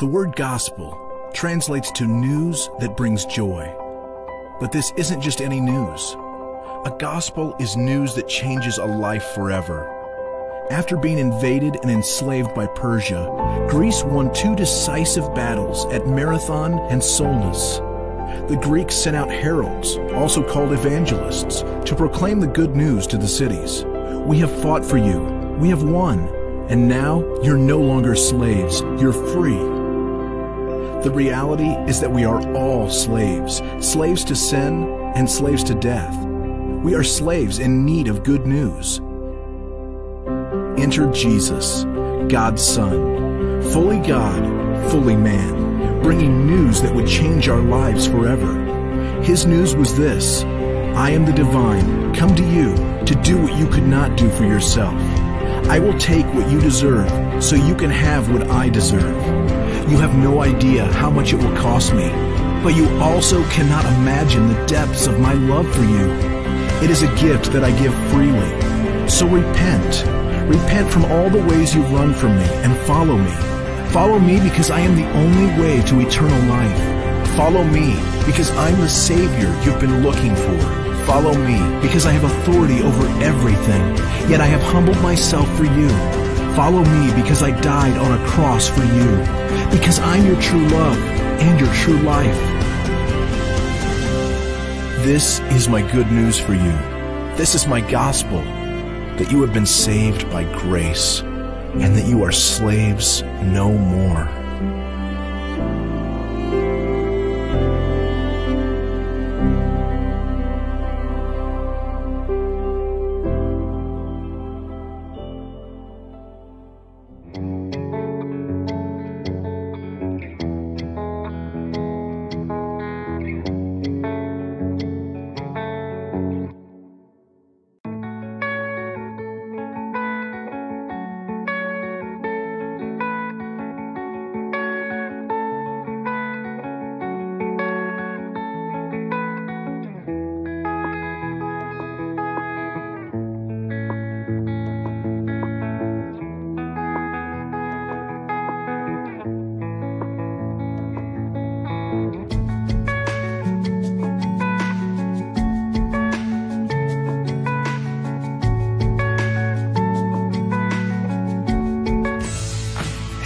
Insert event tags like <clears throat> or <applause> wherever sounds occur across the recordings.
The word gospel translates to news that brings joy. But this isn't just any news. A gospel is news that changes a life forever. After being invaded and enslaved by Persia, Greece won two decisive battles at Marathon and Solus. The Greeks sent out heralds, also called evangelists, to proclaim the good news to the cities. We have fought for you. We have won. And now you're no longer slaves. You're free. The reality is that we are all slaves, slaves to sin and slaves to death. We are slaves in need of good news. Enter Jesus, God's Son, fully God, fully man, bringing news that would change our lives forever. His news was this I am the divine, come to you to do what you could not do for yourself. I will take what you deserve so you can have what I deserve. You have no idea how much it will cost me, but you also cannot imagine the depths of my love for you. It is a gift that I give freely. So repent. Repent from all the ways you've run from me and follow me. Follow me because I am the only way to eternal life. Follow me because I'm the Savior you've been looking for. Follow me because I have authority over everything, yet I have humbled myself for you. Follow me because I died on a cross for you, because I'm your true love and your true life. This is my good news for you. This is my gospel that you have been saved by grace and that you are slaves no more.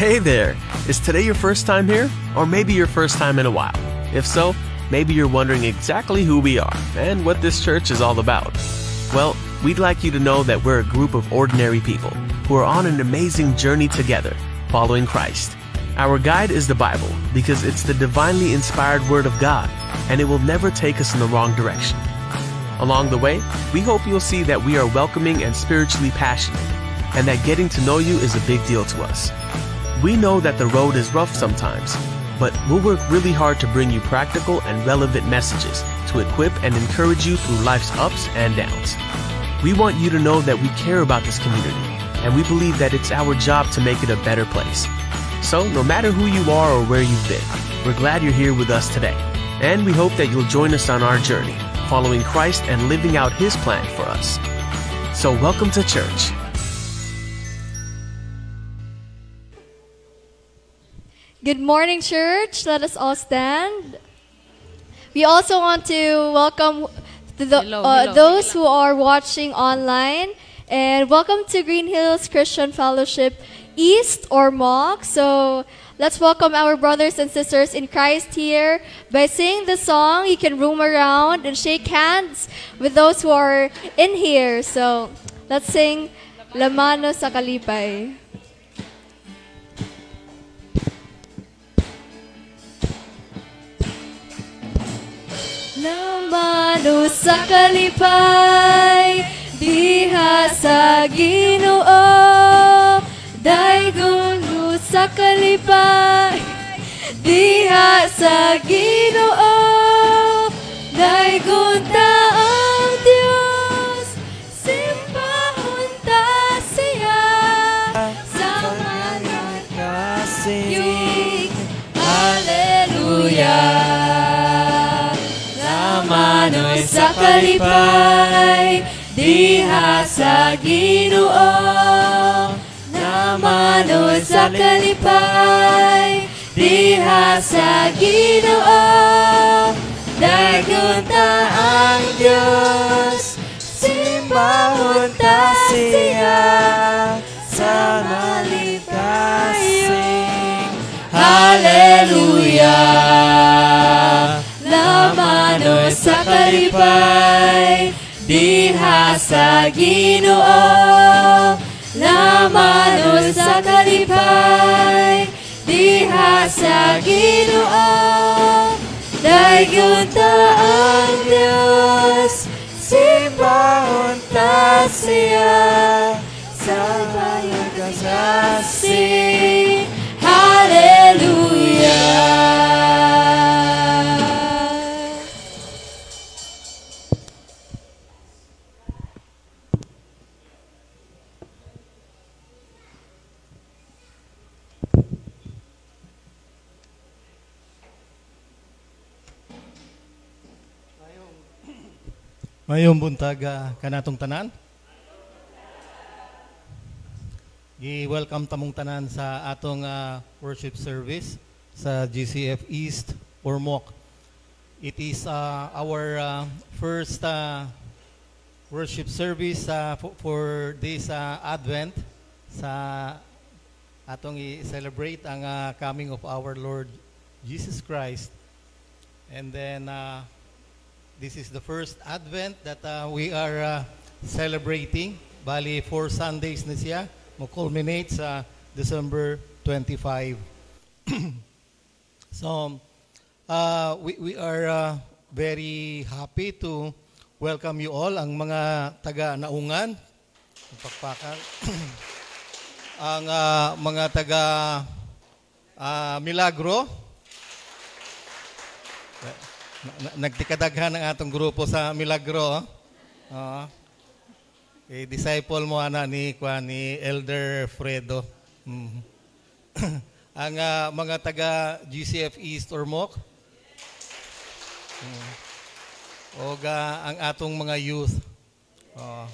Hey there! Is today your first time here? Or maybe your first time in a while? If so, maybe you're wondering exactly who we are and what this church is all about. Well, we'd like you to know that we're a group of ordinary people who are on an amazing journey together, following Christ. Our guide is the Bible because it's the divinely inspired Word of God and it will never take us in the wrong direction. Along the way, we hope you'll see that we are welcoming and spiritually passionate and that getting to know you is a big deal to us. We know that the road is rough sometimes, but we'll work really hard to bring you practical and relevant messages to equip and encourage you through life's ups and downs. We want you to know that we care about this community, and we believe that it's our job to make it a better place. So, no matter who you are or where you've been, we're glad you're here with us today, and we hope that you'll join us on our journey, following Christ and living out His plan for us. So, welcome to church. Good morning, church. Let us all stand. We also want to welcome the, Hello, uh, hello, those who are watching online. And welcome to Green Hills Christian Fellowship East or MOC. So let's welcome our brothers and sisters in Christ here. By singing the song, you can roam around and shake hands with those who are in here. So let's sing La Mano sa Kalipay. Lamano sa kalipay, diha sa ginoo. Daigon sa kalipay, diha sa ginoo. Daigon Lamano'y sa kalipay, diha sa ginoo. Lamano'y sa kalipay, diha sa Ginoo dagon kalipay diha sa Ginoo. Lamano sa kalipay diha sa Ginoo. Dayon ta ang Dios simbahon ta siya. Sa bayan kasasi. Hallelujah Mayong buntag ah, kanatong tanan. Gi-welcome tamong tanan sa atong ah, worship service sa GCF East Ormoc. It is ah, our ah, first ah, worship service ah, for, for this ah, Advent sa atong i-celebrate ang ah, coming of our Lord Jesus Christ. And then uh, this is the first Advent that uh, we are uh, celebrating. Bali, four Sundays na siya. Mo-culminate sa December 25. <clears throat> so, uh, we, we are uh, very happy to welcome you all, ang mga taga-naungan, pakpakan, <clears throat> ang uh, mga taga uh, Milagro, nagtikadaghan ang atong grupo sa Milagro. Oo. Eh, disciple mo ana ni kwa ni Elder Fredo. Mhm. <coughs> ang ah, mga taga GCF East or MOC. Mm. O ga ang atong mga youth. Oo.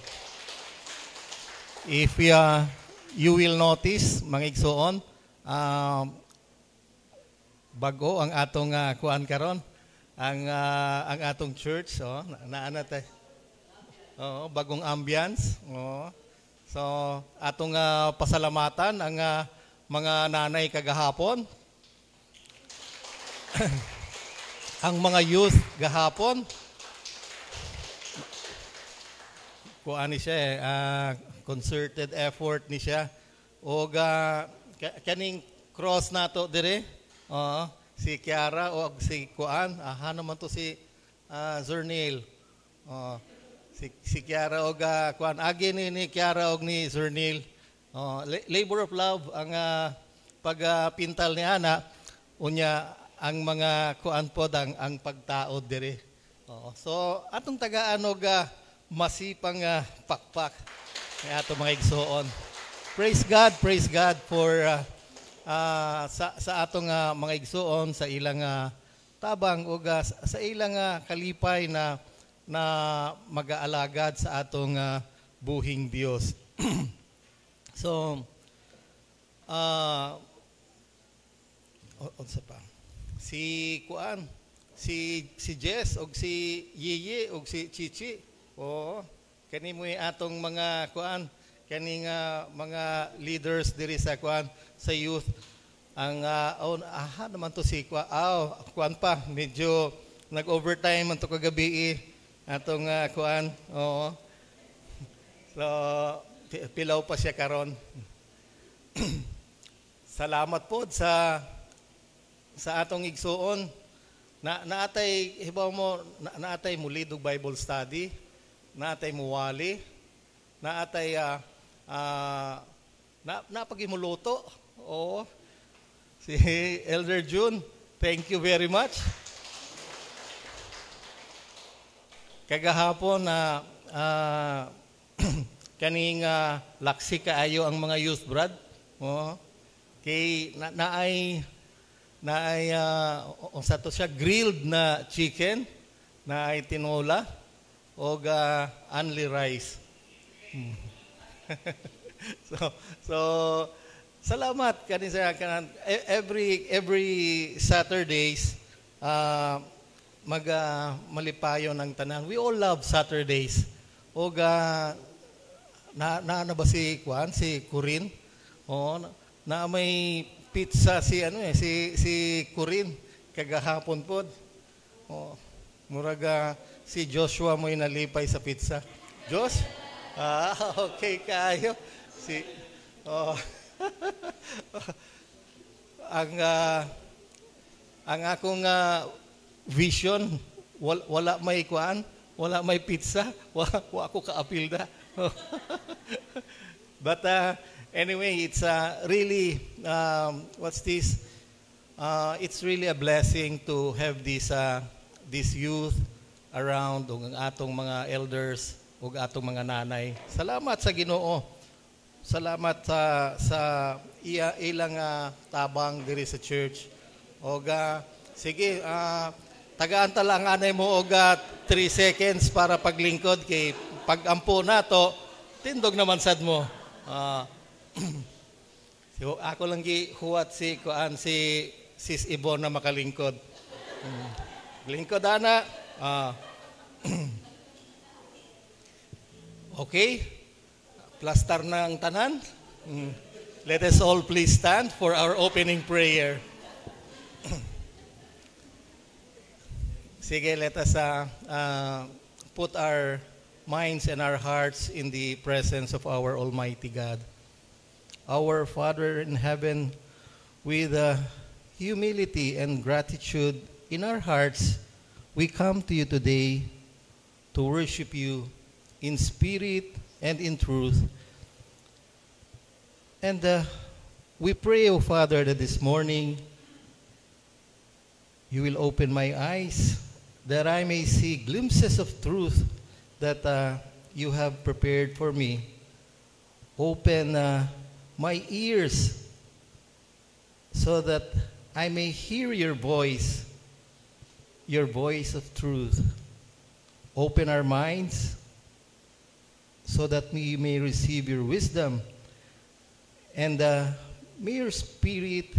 if uh, you will notice, mga igsoon, um, bago ang atong uh, kuan karon ang ah, ang atong church oh na, naana tay Oo, bagong ambience oo. So atong ah, pasalamatan ang ah, mga nanay kagahapon. <coughs> Ang mga youth gahapon. Kuan ni siya eh, ah, concerted effort ni siya. O ka- kaning cross nato dire oo si Kiara o si kuan aha naman to si ah, Zernil oo si si Kiara og ah, kuan. Agi ni ni Kiara og ni Zernil oh la- labor of love ang ah, pagpintal ni ana. Unya ang mga kuan pod ang ang pagtaod dire oo so atong tagaan og ah, masipang ah, pakpak ni ato mga igsoon. Praise God praise God for ah, ah, sa sa atong ah, mga igsoon sa ilang ah, tabang ug ah, sa ilang ah, kalipay na na mag-aalagad sa atong ah, buhing Dios. <clears throat> so o- unsa pa? Si Kuan, si si Jess og si Yiyi og si Chichi. Oo. Kani mo atong mga kuan kani nga mga leaders diri sa kuan sa youth. Ang uh, oh, aha naman to si kuan aw kuan pa medyo nag-overtime man to kagabi eh. atong uh, kuan oo. So pi- pilaw pa siya karon. <clears throat> Salamat po sa sa atong igsuon. Na naatay hibaw mo na, naatay mo lead og Bible study naatay mo wali naatay ah ah, na napagimuluto oo si Elder June thank you very much. Kagahapon na ah, <clears throat> kaning ah, laksi kaayo ang mga youth brad. Oo kay na, naay naay uh, sa to siya grilled na chicken naay tinola o only rice. Hmm. <laughs> so so Salamat kanisa kanan e- every every Saturdays uh, mag uh, malipayon ng tanan. We all love Saturdays. Og uh, na na, na ba si Juan si Corin? Oh, na, na may pizza si ano eh si si Corin kagahapon pod. Oh, muraga si Joshua mo nalipay sa pizza. Josh? Ah, <laughs> okay kayo. Si oh. <laughs> ang uh, ang akong uh, vision wala, wala may kuan, wala may pizza, <laughs> wala, wala ako kaapilda. <laughs> But uh, anyway, it's uh, really um, what's this? Uh, it's really a blessing to have this uh, this youth around ug atong mga elders ug atong mga nanay. Salamat sa Ginoo. Salamat sa sa iya ilang uh, tabang diri sa church. Og uh, sige, uh, tagaan ta lang anay mo og 3 seconds para paglingkod kay pagampo nato tindog naman sad mo. <clears throat> Uh, so, ako lang gi huwat si kuan si Sis Ibon na makalingkod. Um, lingkod ana. Uh, <clears throat> okay? Plastar ng tanan. Mm. Let us all please stand for our opening prayer. <clears throat> Sige, let us uh, uh, put our minds and our hearts in the presence of our Almighty God. Our Father in heaven, with uh, humility and gratitude in our hearts, we come to you today to worship you in spirit and in truth. And uh, we pray, O oh Father, that this morning you will open my eyes that I may see glimpses of truth that uh, you have prepared for me. Open uh, my ears so that I may hear your voice, your voice of truth. Open our minds so that we may receive your wisdom. And uh, may your spirit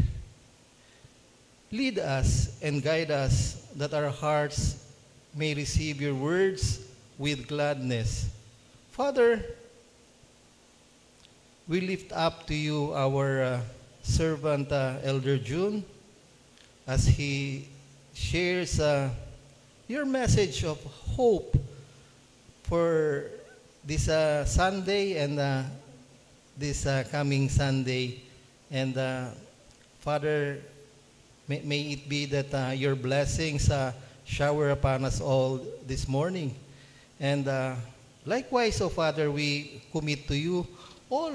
lead us and guide us that our hearts may receive your words with gladness. Father, we lift up to you our uh, servant, uh, Elder June, as he shares uh, your message of hope for this uh, Sunday and uh, this uh, coming Sunday. And uh, Father, may, may it be that uh, your blessings uh, shower upon us all this morning. And uh, likewise, O Father, we commit to you all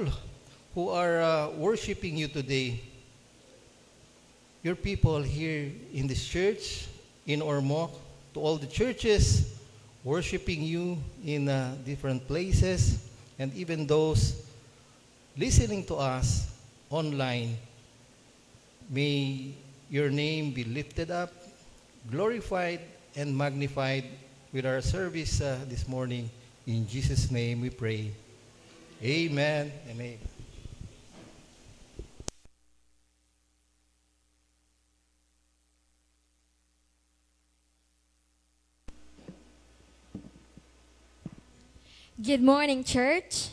who are uh, worshiping you today. Your people here in this church, in Ormoc, to all the churches worshiping you in uh, different places, and even those listening to us online. May your name be lifted up, glorified, and magnified with our service uh, this morning. In Jesus' name we pray. Amen and amen. Good morning, church.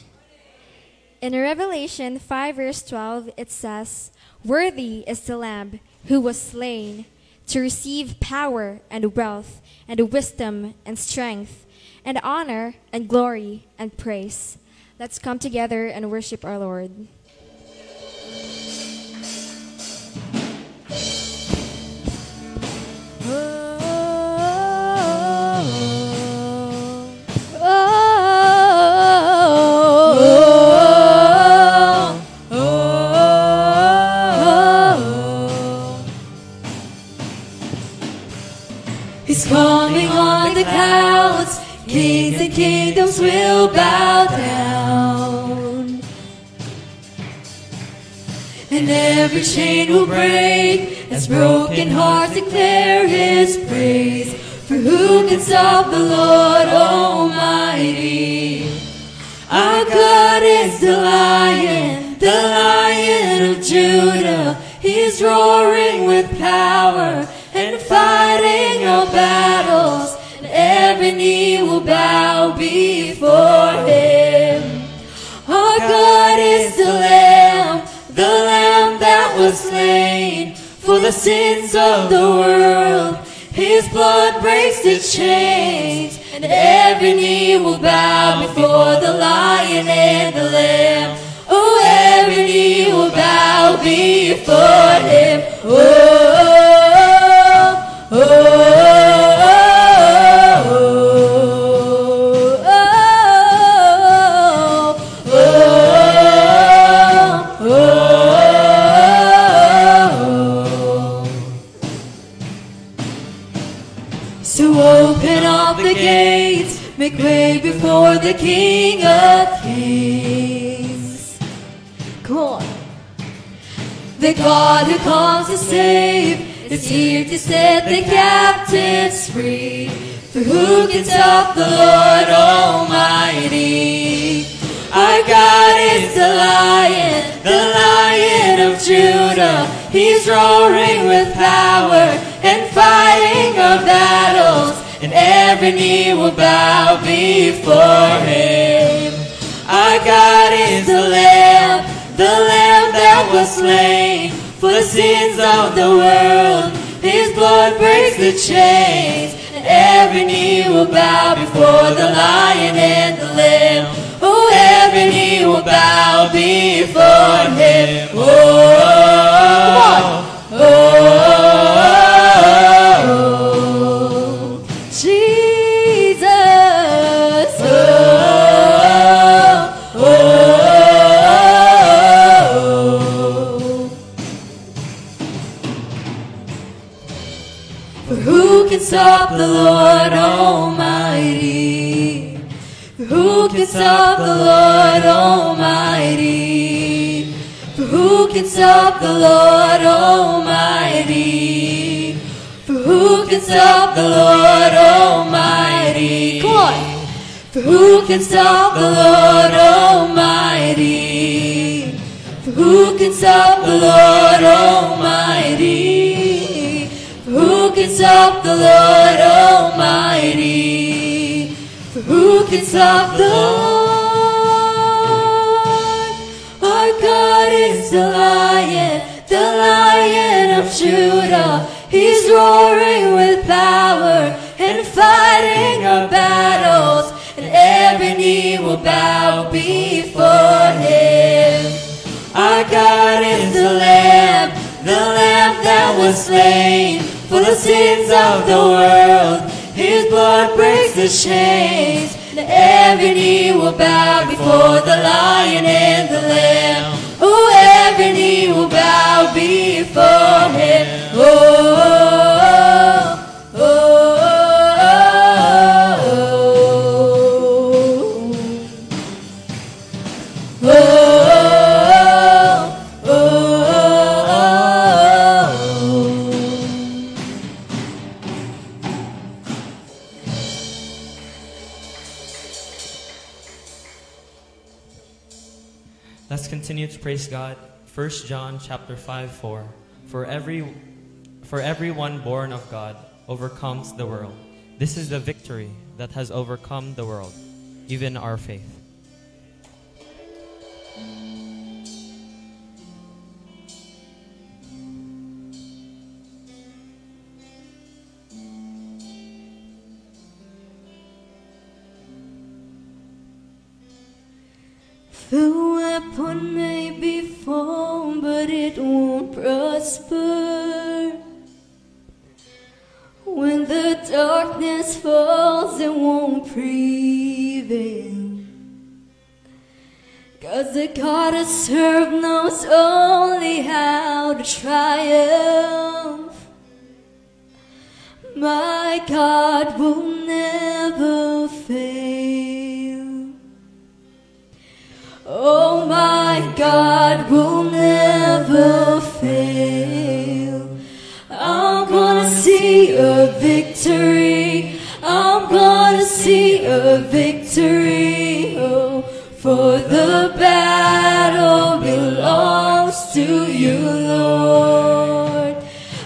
In Revelation 5, verse 12, it says, Worthy is the Lamb who was slain to receive power and wealth and wisdom and strength and honor and glory and praise. Let's come together and worship our Lord. Clouds. Kings and kingdoms will bow down. And every chain will break as broken hearts declare his praise. For who can stop the Lord Almighty? Our God is the lion, the lion of Judah. He's roaring with power and fighting our battles. Every knee will bow before him. Our God is the Lamb, the Lamb that was slain for the sins of the world. His blood breaks the chains, and every knee will bow before the Lion and the Lamb. Oh, every knee will bow before Him. Oh, the King of Kings. Come on. The God who comes to save is here to set the captives free. For who can stop the Lord Almighty? Our God is the Lion, the Lion of Judah. He's roaring with power and fighting our battles, and every knee will bow before Him. Our God is the Lamb, the Lamb that was slain for the sins of the world. His blood breaks the chains, and every knee will bow before the Lion and the Lamb. Oh, every knee will bow before Him. Oh, oh, oh, stop the Lord Almighty? Who can stop the Lord Almighty? For who can stop the Lord Almighty? For who can stop the Lord Almighty? Come on. For who can stop the Lord Almighty? For who can stop the Lord Almighty? Can stop the Lord Almighty? Who can stop the Lord? Our God is the Lion, the Lion of Judah. He's roaring with power and fighting our battles, and every knee will bow before Him. Our God is the Lamb, the Lamb that was slain for the sins of the world. His blood breaks the chains, every knee will bow before the Lion and the Lamb. Oh, every knee will bow before Him. Oh, praise God. 1 John chapter 5 4. For every for everyone born of God overcomes the world. This is the victory that has overcome the world, even our faith. Formed, but it won't prosper. When the darkness falls, it won't prevail. Cause the God I serve knows only how to triumph. My God will never fail. Oh, my God will never fail. I'm gonna see a victory. I'm gonna see a victory. Oh, for the battle belongs to you, Lord.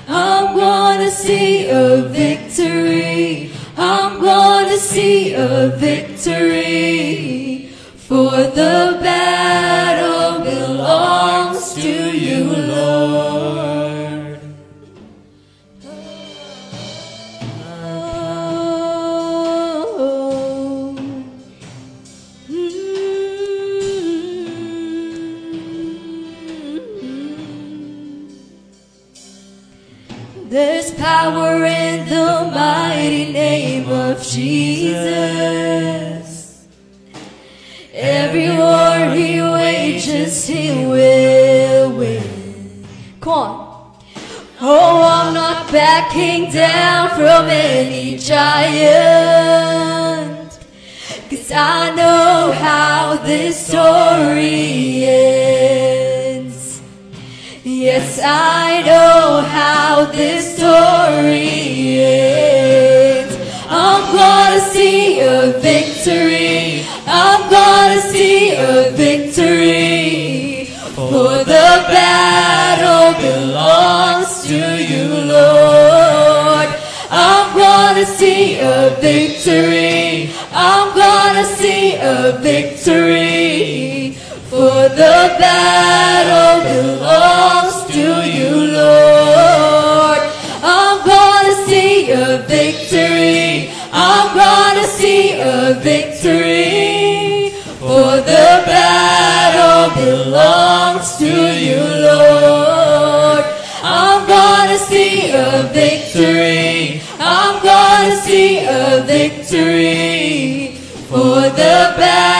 I'm gonna see a victory. I'm gonna see a victory. For the battle belongs to you, Lord. Oh. Mm. There's power in the mighty name of Jesus. He will win. Come on. Oh, I'm not backing down from any giant. Cause I know how this story ends. Yes, I know how this story ends. I'm gonna see a victory. I'm gonna see a victory. For the battle belongs to you, Lord. I'm gonna see a victory. I'm gonna see a victory. For the battle belongs to you, Lord. I'm gonna see a victory. I'm gonna see a victory. Victory. I'm gonna see a victory. For the battle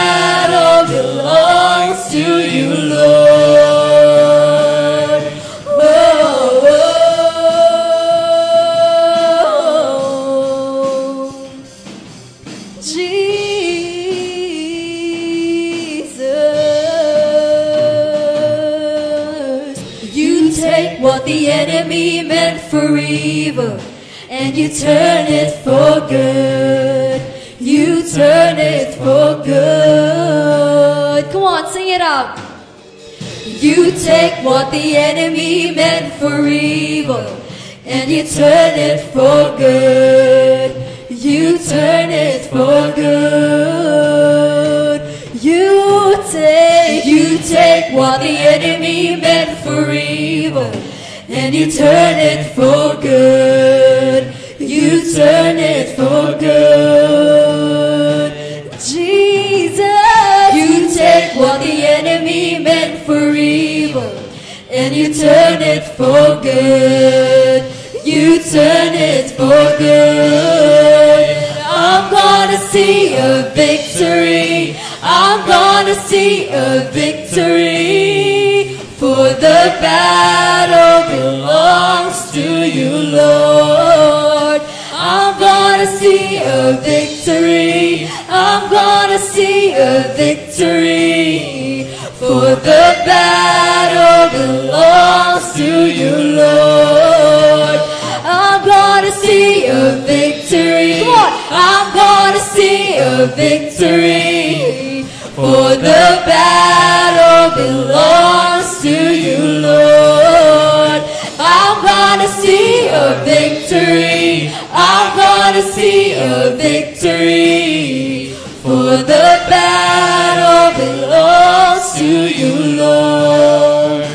evil and you turn it for good. You turn it for good. Come on, sing it out. You take what the enemy meant for evil and you turn it for good. You turn it for good. You take, you take what the enemy meant for evil and you turn it for good. You turn it for good. Jesus, you take what the enemy meant for evil and you turn it for good. You turn it for good. I'm gonna see a victory. I'm gonna see a victory. For the battle belongs to you, Lord. I'm gonna see a victory. I'm gonna see a victory. For the battle belongs to you, Lord. I'm gonna see a victory. I'm gonna see a victory. For the battle belongs to you, Lord. I'm gonna see a victory. I'm gonna see a victory. For the battle belongs to you, Lord.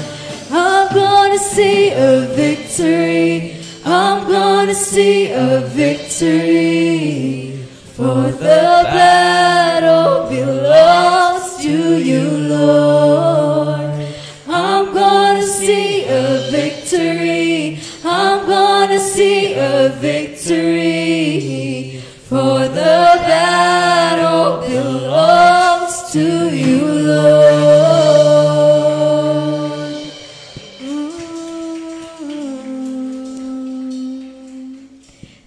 I'm gonna see a victory. I'm gonna see a victory. For the battle belongs to you, Lord. Victory. I'm gonna see a victory. For the battle belongs to you, Lord.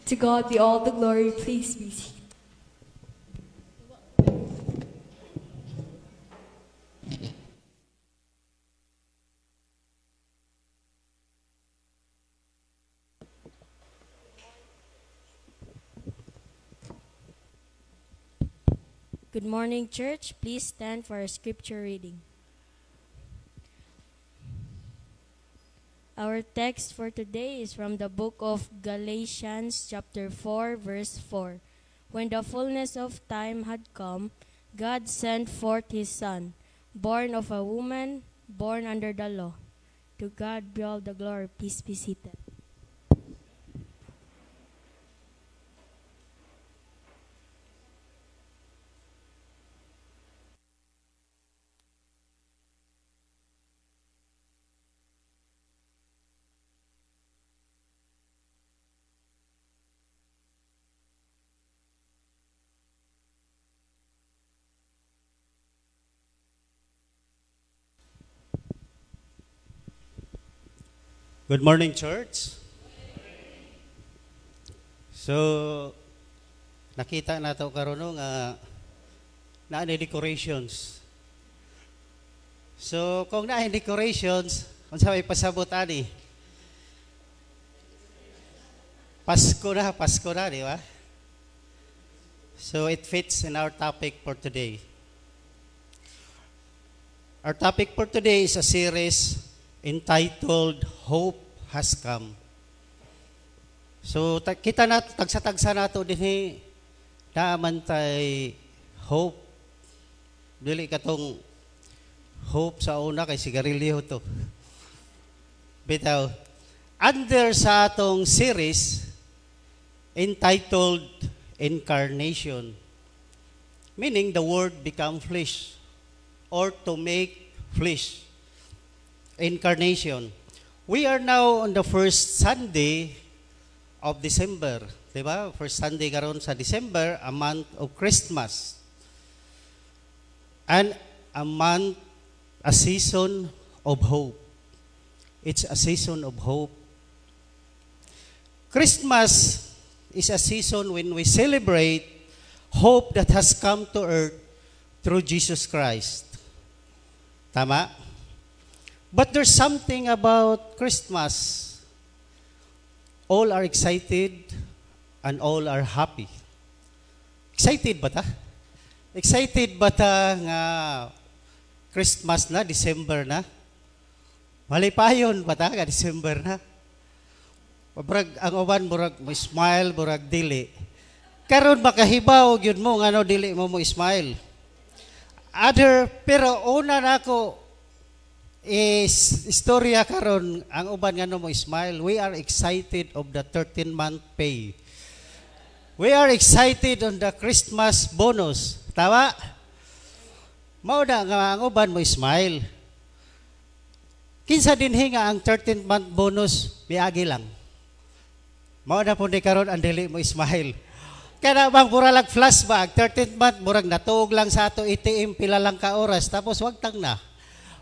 To God be all the glory. Please be seated. Good morning, church. Please stand for a scripture reading. Our text for today is from the book of Galatians, chapter 4, verse 4. When the fullness of time had come, God sent forth his Son, born of a woman, born under the law. To God be all the glory. Peace be seated. Good morning, church. So, nakita na to karon no nga naa ni decorations. So, kung naa decorations, unsa may pasabot ani? Pasko na, Pasko na, di ba? So, it fits in our topic for today. Our topic for today is a series entitled Hope Has Come. So ta- kita na tagsa-tagsa nato dinhi naaman tay hope dili katong hope sa una kay sigarilyo to. <laughs> Bitaw under sa atong series entitled Incarnation meaning the word become flesh or to make flesh incarnation. We are now on the first Sunday of December. Diba? First Sunday karon sa December, a month of Christmas. And a month, a season of hope. It's a season of hope. Christmas is a season when we celebrate hope that has come to earth through Jesus Christ. Tama? But there's something about Christmas. All are excited and all are happy. Excited ba ta? Excited ba ta nga Christmas na, December na? Malipayon ba ta December na? Murag, ang uban, murag mo smile, murag dili. Karon makahibaw yun mo, nga dili mo mo smile. Other, pero una na ako, is istorya karon ang uban nga mo smile. We are excited of the 13 month pay. We are excited on the christmas bonus. Tawa? Mao na nga ang uban mo smile. Kinsa dinhi nga ang 13 month bonus? Miagi lang. Mao na po ni karon ang dili mo smile. Kana bang murag flashback? 13 month murag natuog lang sa ato ATM pila lang ka oras tapos wag tang na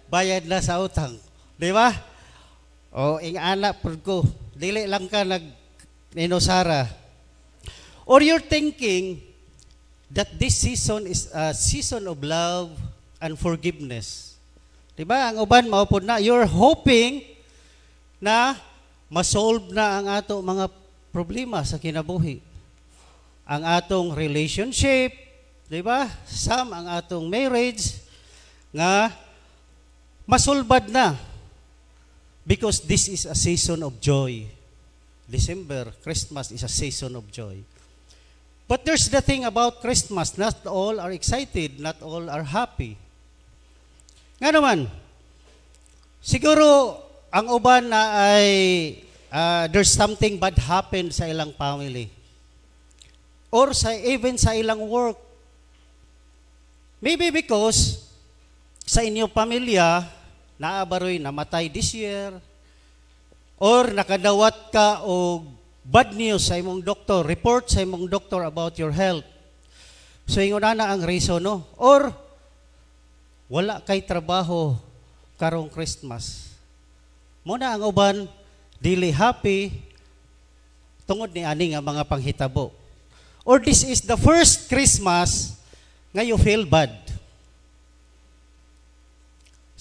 bayad na sa utang. Di ba? O, ing anak po ko, dili lang ka nag inusara. Or you're thinking that this season is a season of love and forgiveness. Di ba? Ang uban, maupod na. You're hoping na masolve na ang ato mga problema sa kinabuhi. Ang atong relationship, di ba? Some ang atong marriage, nga masulbad na because this is a season of joy. December, Christmas is a season of joy. But there's the thing about Christmas, not all are excited, not all are happy. Nga naman, siguro ang uban na ay uh, there's something bad happened sa ilang family. Or sa even sa ilang work. Maybe because sa inyong pamilya, naabaroy namatay this year, or nakadawat ka o bad news sa imong doktor, report sa imong doktor about your health. So ingon na ang reason no, or wala kay trabaho karong Christmas. Mo na ang uban dili happy tungod ni ani nga mga panghitabo. Or this is the first Christmas nga you feel bad.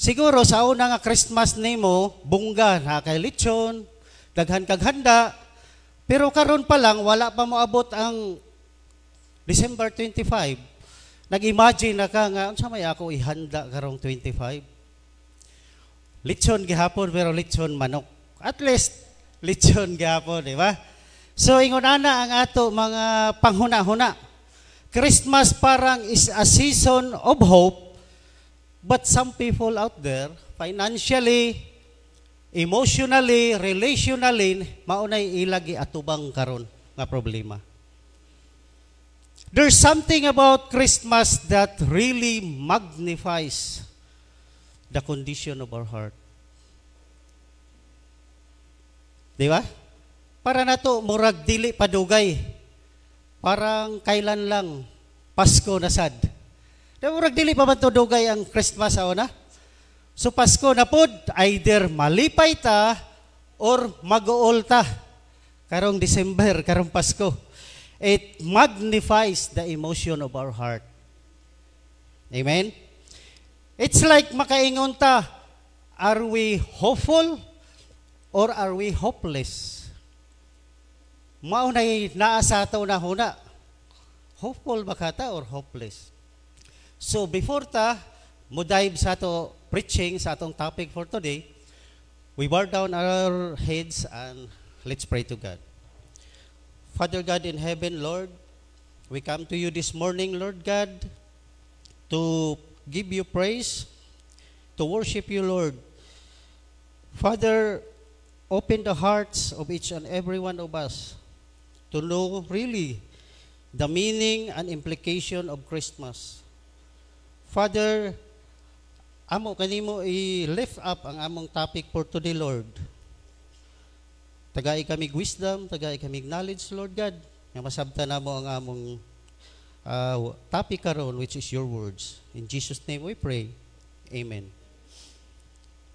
Siguro sa una nga Christmas nimo, bungga na kay lechon, daghan kag handa. Pero karon pa lang wala pa moabot ang December 25. Nag-imagine na ka nga unsa may ako ihanda karong 25. Lechon gihapon pero lechon manok At least, <laughs> lechon gapon, di ba? So, ingon ana ang ato mga panghuna-huna. Christmas parang is a season of hope, but some people out there, financially, emotionally, relationally, maunay ilagi atubang karon nga problema. There's something about Christmas that really magnifies the condition of our heart. Di ba? Para na to, murag dili padugay. Parang kailan lang, Pasko na sad. Murag dili pa man to dugay ang Christmas ako na? So Pasko na pod, either malipay ta or mag-uol ta. Karong December, <laughs> karong Pasko. It magnifies the emotion of our heart. Amen? It's like makaingon ta, are we hopeful or are we hopeless? Mao na naa sa ato na huna. Hopeful ba kata or hopeless? So before ta, mo dive sa ato preaching sa atong topic for today, we bow down our heads and let's pray to God. Father God in heaven, Lord, we come to you this morning, Lord God, to give you praise, to worship you, Lord. Father, open the hearts of each and every one of us to know really the meaning and implication of Christmas. Father, amo kanimo i-lift up ang among topic for today, Lord. Tagay kami wisdom, tagay kami knowledge, Lord God. Nga masabta na mo ang among uh, topic karon which is your words. In Jesus' name we pray. Amen.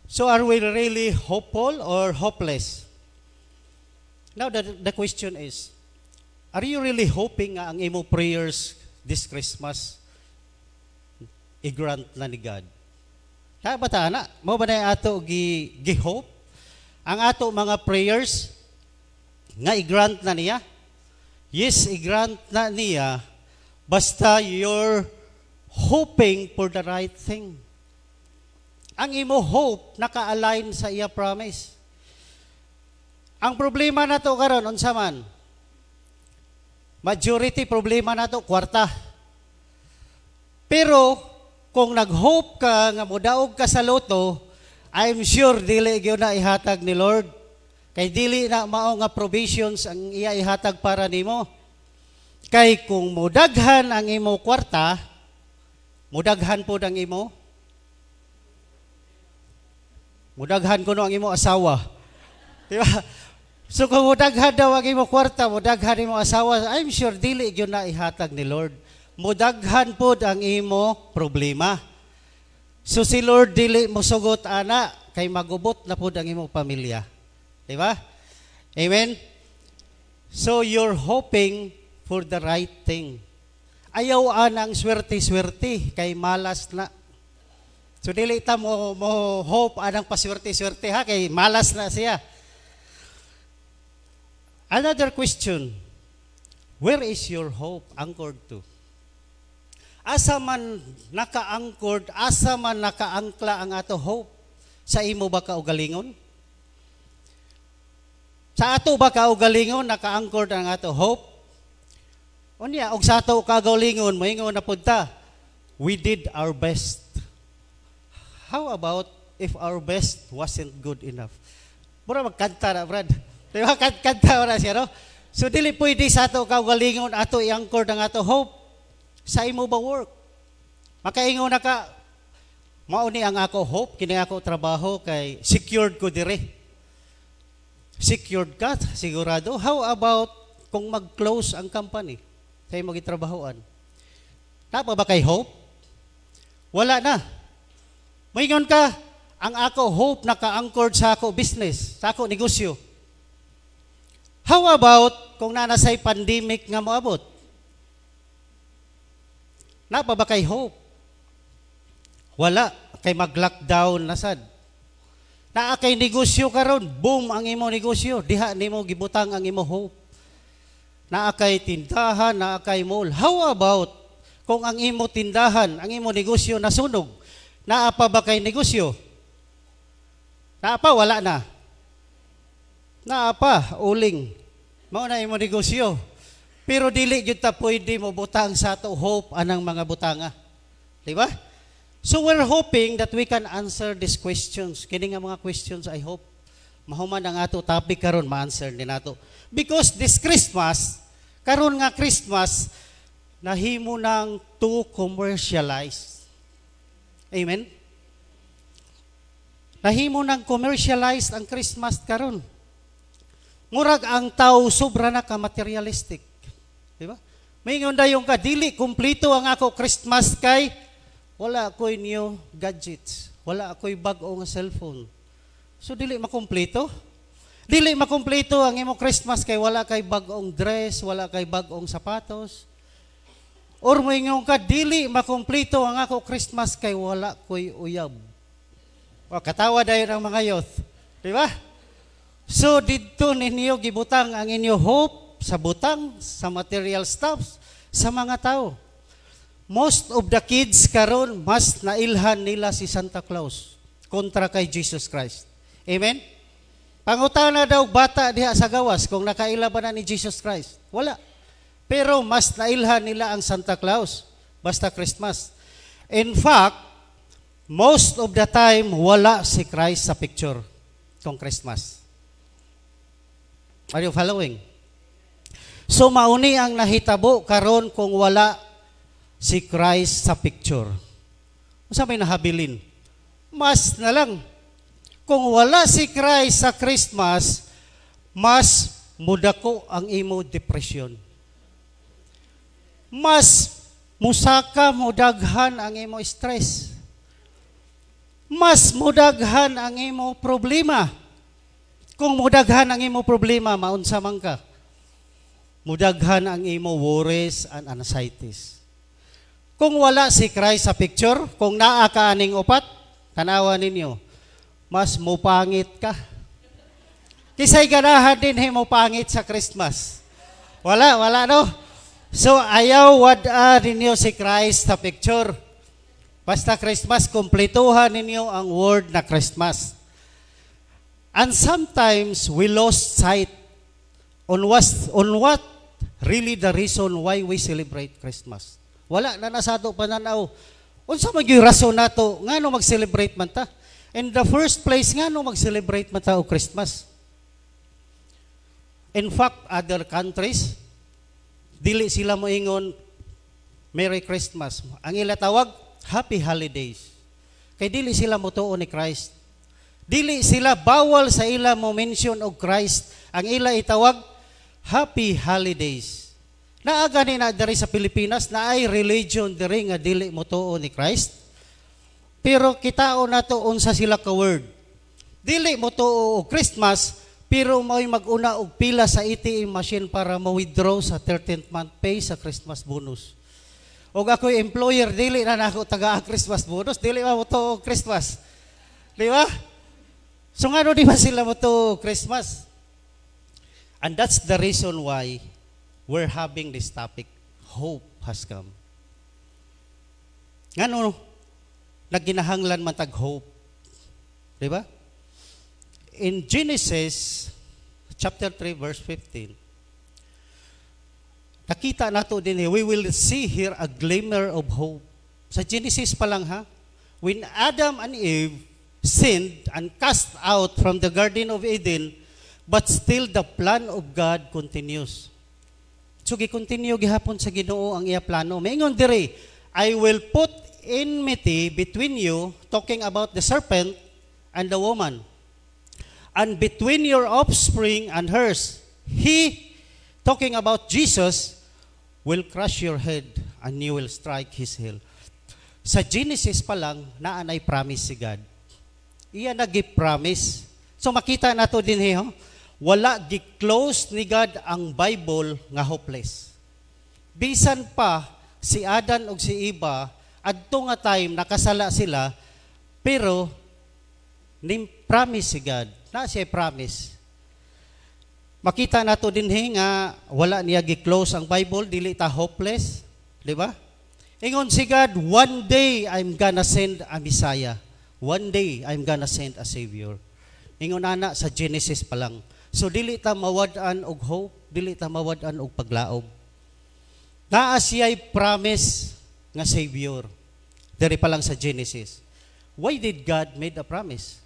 So are we really hopeful or hopeless? Now the, the question is, are you really hoping ang imo prayers this Christmas i-grant na ni God? Kaya ba ta na? Mo ba na ato gi, gi hope? Ang ato mga prayers nga i-grant na niya? Yes, i-grant na niya basta you're hoping for the right thing. Ang imo hope naka-align sa iya promise. Ang problema na to karon unsa man? Majority problema na to kwarta. Pero kung nag-hope ka nga modaog ka sa loto, I'm sure dili gyud na ihatag ni Lord. Kay dili na mao nga provisions ang iya ihatag para nimo. Kay kung mudaghan ang imo kwarta, mudaghan pod ang imo Mudaghan ko no ang imo asawa. <laughs> Di ba? So kung mudaghan daw ang imo kwarta, mudaghan imo asawa, I'm sure dili gyud na ihatag ni Lord. Mudaghan pod ang imo problema. So si Lord dili mo sugot ana kay magubot na pod ang imo pamilya. Di ba? Amen. So you're hoping for the right thing. Ayaw anang swerte-swerte kay malas na. So dili ta mo mo hope anang paswerte-swerte ha kay malas na siya. Another question. Where is your hope anchored to? Asa man naka-anchored, asa man nakaangkla ang ato hope? Sa imo ba kaugalingon? Sa ato ba kaugalingon naka-anchored ang ato hope? Unya, og sa ato kaugalingon, moingon na punta, we did our best. How about if our best wasn't good enough? Mura magkanta na, Brad. Di ba? Kanta na siya, no? So, dili pwede sa ato kaugalingon, ato i-anchor ang ato hope. Sa imo ba work? Makaingon na ka, mauni ang ako hope, kini ako trabaho, kay secured ko dire. Secured ka, sigurado. How about kung mag-close ang company sa imo gitrabahoan? Tapa ba kay hope? Wala na. Moingon ka, ang ako hope naka-anchored sa ako business, sa ako negosyo. How about kung nanasay pandemic nga moabot? Napa ba kay hope? Wala. Kay mag-lockdown na sad. Naa kay negosyo karon, boom ang imo negosyo. Diha nimo gibutang ang imo hope. Naa kay tindahan, naa kay mall. How about kung ang imo tindahan, ang imo negosyo nasunog? Naa pa ba kay negosyo? Naa pa wala na. Naa pa, uling. Mao na imo negosyo. Pero dili gyud ta pwede mo butang sa ato hope anang mga butanga. Di ba? So we're hoping that we can answer these questions. Kini nga mga questions I hope mahuman ang ato topic karon ma-answer din nato. Because this Christmas, karon nga Christmas, nahimo nang to commercialize. Amen? Nahimo nang commercialized ang Christmas karon. Murag ang tao sobra na ka materialistic. Di ba? May dayon ka, dili kumplito ang ako Christmas kay wala ako'y new gadgets. Wala ako'y bag-o nga cellphone. So dili makumpleto. Dili makumpleto ang imo Christmas kay wala kay bag-ong dress, wala kay bag-ong sapatos. Or mo ingon ka, dili makumpleto ang ako Christmas kay wala ko'y uyab. O, katawa dayon ang mga youth. Di ba? So, dito ninyo gibutang ang inyo hope sa butang, sa material stuffs, sa mga tao. Most of the kids karon mas nailhan nila si Santa Claus kontra kay Jesus Christ. Amen? Pangutana daw bata diha sa gawas kung nakaila ba na ni Jesus Christ. Wala. Pero mas nailhan nila ang Santa Claus basta Christmas. In fact, most of the time wala si Christ sa picture kung Christmas. Are you following? So mauni ang nahitabo karon kung wala si Christ sa picture. Unsa may nahabilin? Mas na lang. Kung wala si Christ sa Christmas, mas mudako ang imo depression. Mas musaka mudaghan ang imo stress. Mas mudaghan ang imo problema. Kung mudaghan ang imo problema, maunsa man ka. Mudaghan ang imo worries and anxieties. Kung wala si Christ sa picture, kung naa ka aning upat, tanawa ninyo, mas mupangit ka. Kisay ganahan din hey, pangit sa Christmas. Wala, wala no? So ayaw wad ninyo si Christ sa picture. Basta Christmas, kumpletuhan ninyo ang word na Christmas. And sometimes we lost sight on what, on what really the reason why we celebrate Christmas. Wala na nasato pananaw. Unsa man rason nato ngano mag-celebrate man ta? In the first place ngano mag-celebrate man ta og Christmas? In fact, other countries dili sila moingon Merry Christmas. Ang ila tawag Happy Holidays. Kay dili sila motuo ni Christ. Dili sila bawal sa ila mo mention og Christ. Ang ila itawag Happy Holidays. Naaga ni na diri sa Pilipinas na ay religion diri nga dili mo tuo ni Christ. Pero kitao na to unsa sila ka word. Dili mo tuo og Christmas pero may maguna og pila sa ATM machine para ma-withdraw sa 13th month pay sa Christmas bonus. Og ako employer dili na nako taga Christmas bonus, dili ba mo to og Christmas. Di ba? So ngano di ba sila mo to Christmas? And that's the reason why we're having this topic, hope has come. Ngano, nagginahanglan man tag hope. Di ba? In Genesis chapter 3 verse 15, nakita nato din we will see here a glimmer of hope. Sa Genesis pa lang ha, when Adam and Eve sinned and cast out from the Garden of Eden, but still the plan of God continues. So gi-continue gihapon sa Ginoo ang iya plano. Maingon diri, I will put enmity between you talking about the serpent and the woman and between your offspring and hers. He talking about Jesus will crush your head and you will strike his heel. Sa Genesis pa lang naanay promise si God. Iya nagi-promise. So makita nato din he, oh, wala gi-close ni God ang Bible nga hopeless. Bisan pa si Adan ug si Eva adto nga time nakasala sila pero nim promise si God. Na siya promise. Makita nato din he nga wala niya gi-close ang Bible dili ta hopeless, di ba? Ingon si God, one day I'm gonna send a Messiah. One day I'm gonna send a Savior. Ingon ana sa Genesis pa lang So dili ta mawad-an og hope, dili ta mawad-an og paglaom. Naa siya'y promise nga Savior. Diri pa lang sa Genesis. Why did God made a promise?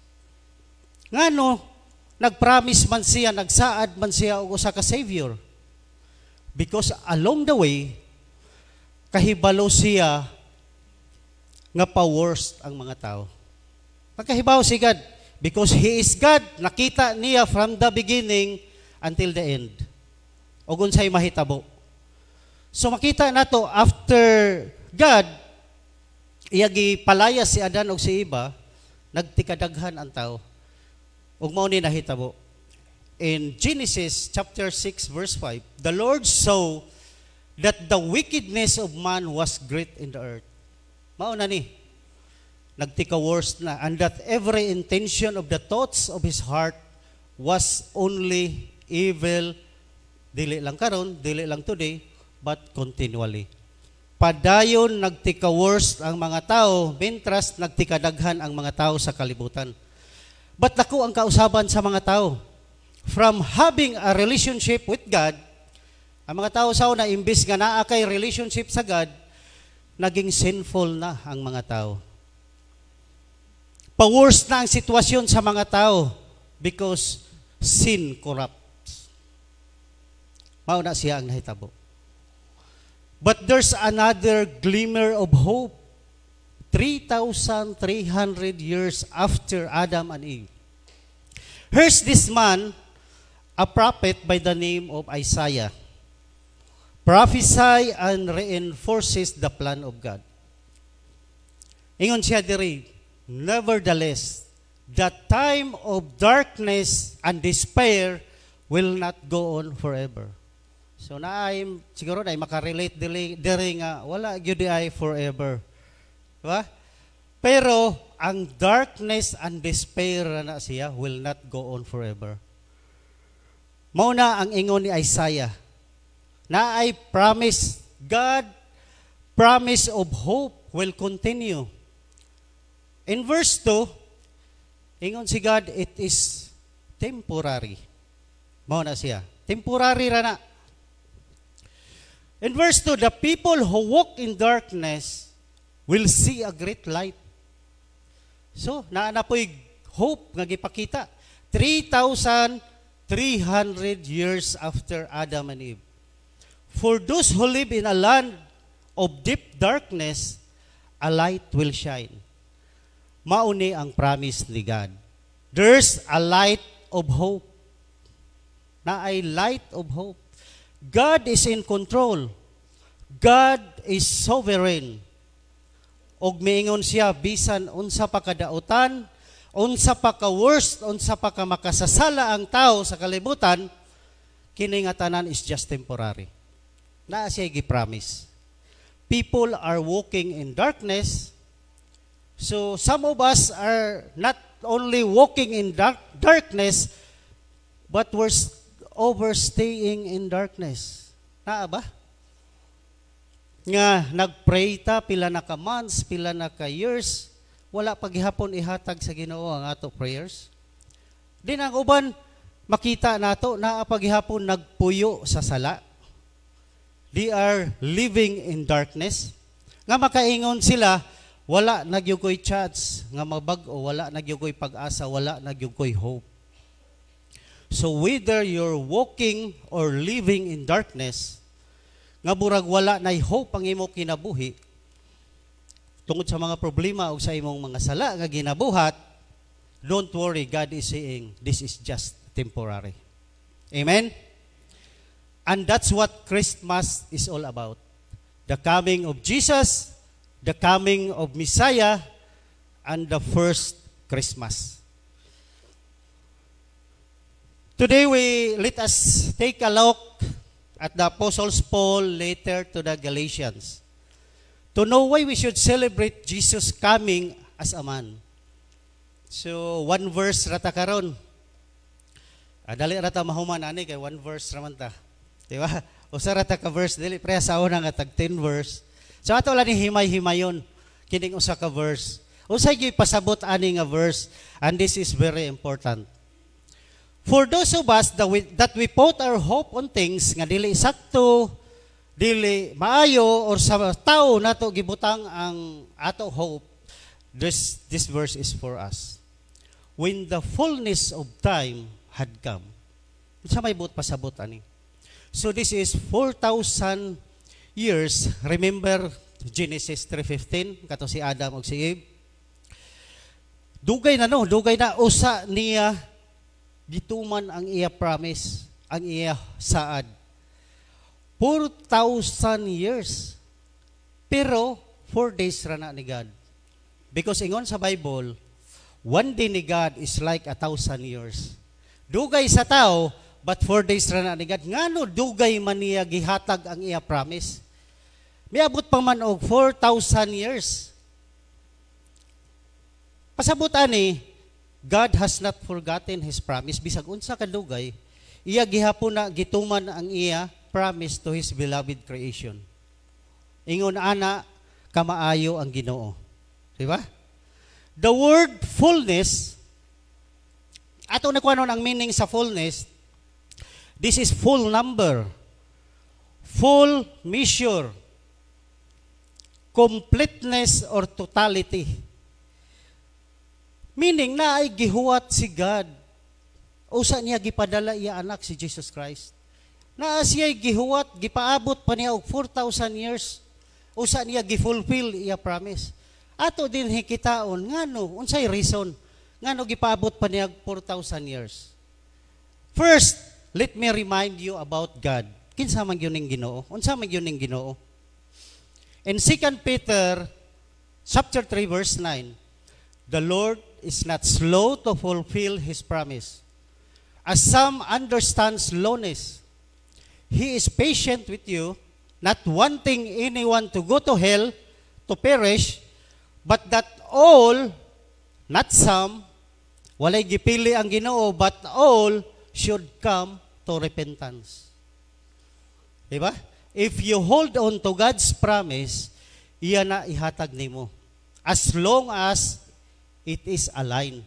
Ngano nagpromise man siya, nagsaad man siya og usa ka Savior? Because along the way, kahibalo siya nga pa-worst ang mga tao. Pagkahibaw si God, because He is God, nakita niya from the beginning until the end. O unsay mahitabo. So makita nato after God, iyagi palaya si Adan o si Iba, nagtikadaghan ang tao. Ug mao ni nahitabo. In Genesis chapter 6 verse 5, the Lord saw that the wickedness of man was great in the earth. Mao na ni. Nagtika worst na and that every intention of the thoughts of his heart was only evil dili lang karon, dili lang today, but continually. Padayon nagtika worst ang mga tao, mentras nagtikadaghan ang mga tao sa kalibutan. But dako ang kausaban sa mga tao. From having a relationship with God, ang mga tao sa na imbis nga naa kay relationship sa God, naging sinful na ang mga tao. Pa-worse na ang sitwasyon sa mga tao because sin corrupts. Mao na siya ang nahitabo. But there's another glimmer of hope. 3,300 years after Adam and Eve. Here's this man, a prophet by the name of Isaiah. Prophesy and reinforces the plan of God. Ingon siya diri, Nevertheless, the time of darkness and despair will not go on forever. So na ay siguro na makarelate dili diri nga wala gyud ay forever. Diba? Pero ang darkness and despair na siya will not go on forever. Mao na ang ingon ni Isaiah. Na ay promise God promise of hope will continue. In verse 2, ingon si God, it is temporary. Mao na siya. Temporary ra na. In verse 2, the people who walk in darkness will see a great light. So, naa na po'y hope nga gipakita. 3,300 years after Adam and Eve. For those who live in a land of deep darkness, a light will shine. Mauni ang promise ni God. There's a light of hope. Na ay light of hope. God is in control. God is sovereign. Og miingon siya bisan unsa pa kadautan, unsa pa ka worst, unsa pa ka makasasala ang tao sa kalibutan, kini nga tanan is just temporary. Naa siya gi-promise. People are walking in darkness. So some of us are not only walking in dark, darkness, but we're overstaying in darkness. Naa ba? Nga nagpray ta pila na ka months, pila na ka years, wala paghihapon ihatag sa Ginoo ang ato prayers. Din ang uban makita nato na paghihapon nagpuyo sa sala. They are living in darkness. Nga makaingon sila, wala nagyugoy chance nga mabag-o, wala nagyugoy pag-asa, wala nagyugoy hope. So whether you're walking or living in darkness, nga burag wala nay hope ang imo kinabuhi, tungod sa mga problema o sa imong mga sala nga ginabuhat, don't worry, God is saying, this is just temporary. Amen? And that's what Christmas is all about. The coming of Jesus, the coming of Messiah, and the first Christmas. Today we let us take a look at the Apostles Paul later to the Galatians to know why we should celebrate Jesus coming as a man. So one verse rata karon. Adali rata mahuman ani kay one verse raman ta. Di ba? <laughs> Usa rata ka verse dili pre sa una nga tag 10 verse. So ato lang ni himay-himayon kining usa ka verse. Usa gyud pasabot ani nga verse and this is very important. For those of us that we, that we put our hope on things nga dili sakto, dili maayo or sa tao nato gibutang ang ato hope, this this verse is for us. When the fullness of time had come. Sa may buot pasabot ani. So this is 4,000 years. Remember Genesis 3.15, kato si Adam o si Eve. Dugay na no, dugay na usa niya gituman ang iya promise, ang iya saad. 4,000 years. Pero 4 days ra na ni God. Because ingon sa Bible, one day ni God is like a thousand years. Dugay sa tao, but 4 days ra na ni God. Ngano dugay man niya gihatag ang iya promise. Miabot pa man og 4,000 years. Pasabot ani, God has not forgotten His promise. Bisag unsa ka dugay, iya gihapon na gituman ang iya promise to His beloved creation. Ingon ana, kamaayo ang ginoo. Di ba? The word fullness, ato na kuanon ang meaning sa fullness, this is full number, full measure, completeness or totality. Meaning na ay gihuwat si God. Usa niya gipadala iya anak si Jesus Christ. Na siya gihuwat, gipaabot pa niya og 4,000 years. Usa niya gifulfill iya promise. Ato din hikitaon, ngano, unsay reason? Ngano gipaabot pa niya 4,000 years? First, let me remind you about God. Kinsa man gyud ning Ginoo? Unsa man gyud ning Ginoo? In 2 Peter chapter 3 verse 9, the Lord is not slow to fulfill his promise. As some understand slowness, he is patient with you, not wanting anyone to go to hell, to perish, but that all, not some, walay gipili ang Ginoo, but all should come to repentance. Diba? If you hold on to God's promise, iyan na ihatag nimo. As long as it is aligned.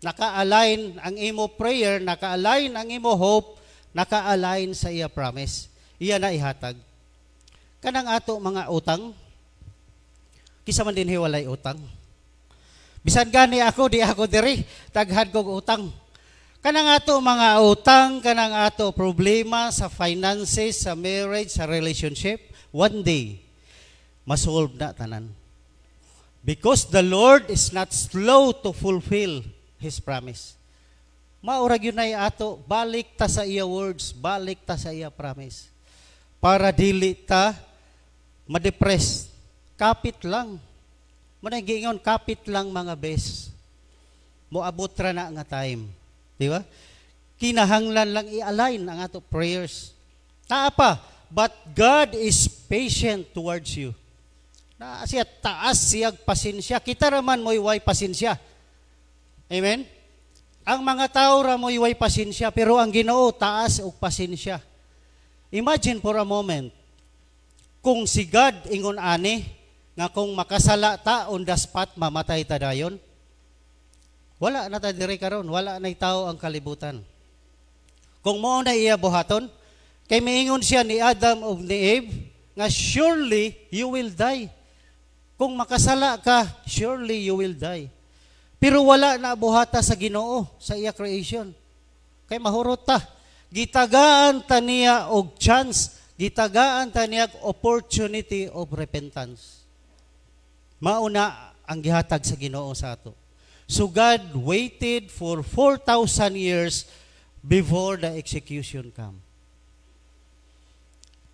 Naka-align ang imo prayer, naka-align ang imo hope, naka-align sa iya promise. Iyan na ihatag. Kanang ato mga utang, kisa man din hiwalay utang. Bisan gani ako, di ako diri, taghad kog utang. Kanang ato mga utang, kanang ato problema sa finances, sa marriage, sa relationship, one day, masolve na tanan. Because the Lord is not slow to fulfill His promise. Maurag yun ay ato, balik ta sa iya words, balik ta sa iya promise. Para dili ta ma-depress. Kapit lang. Managingon, kapit lang mga bes. Moabot ra na nga time. Di ba? Kinahanglan lang i-align ang ato prayers. Naa pa, but God is patient towards you. Na siya taas siyag pasensya. Kita raman mo iway pasensya. Amen? Ang mga tao ra mo iway pasensya, pero ang Ginoo taas og pasensya. Imagine for a moment, kung si God ingon ani, nga kung makasala ta on the spot, mamatay ta dayon, wala na ta diri karon, wala na tao ang kalibutan. Kung mo na iya buhaton, kay miingon siya ni Adam o ni Eve, nga surely you will die. Kung makasala ka, surely you will die. Pero wala na buhata sa Ginoo sa iya creation. Kay mahurot ta. Gitagaan ta niya og chance, gitagaan ta niya opportunity of repentance. Mauna ang gihatag sa Ginoo sa ato. So God waited for 4,000 years before the execution come.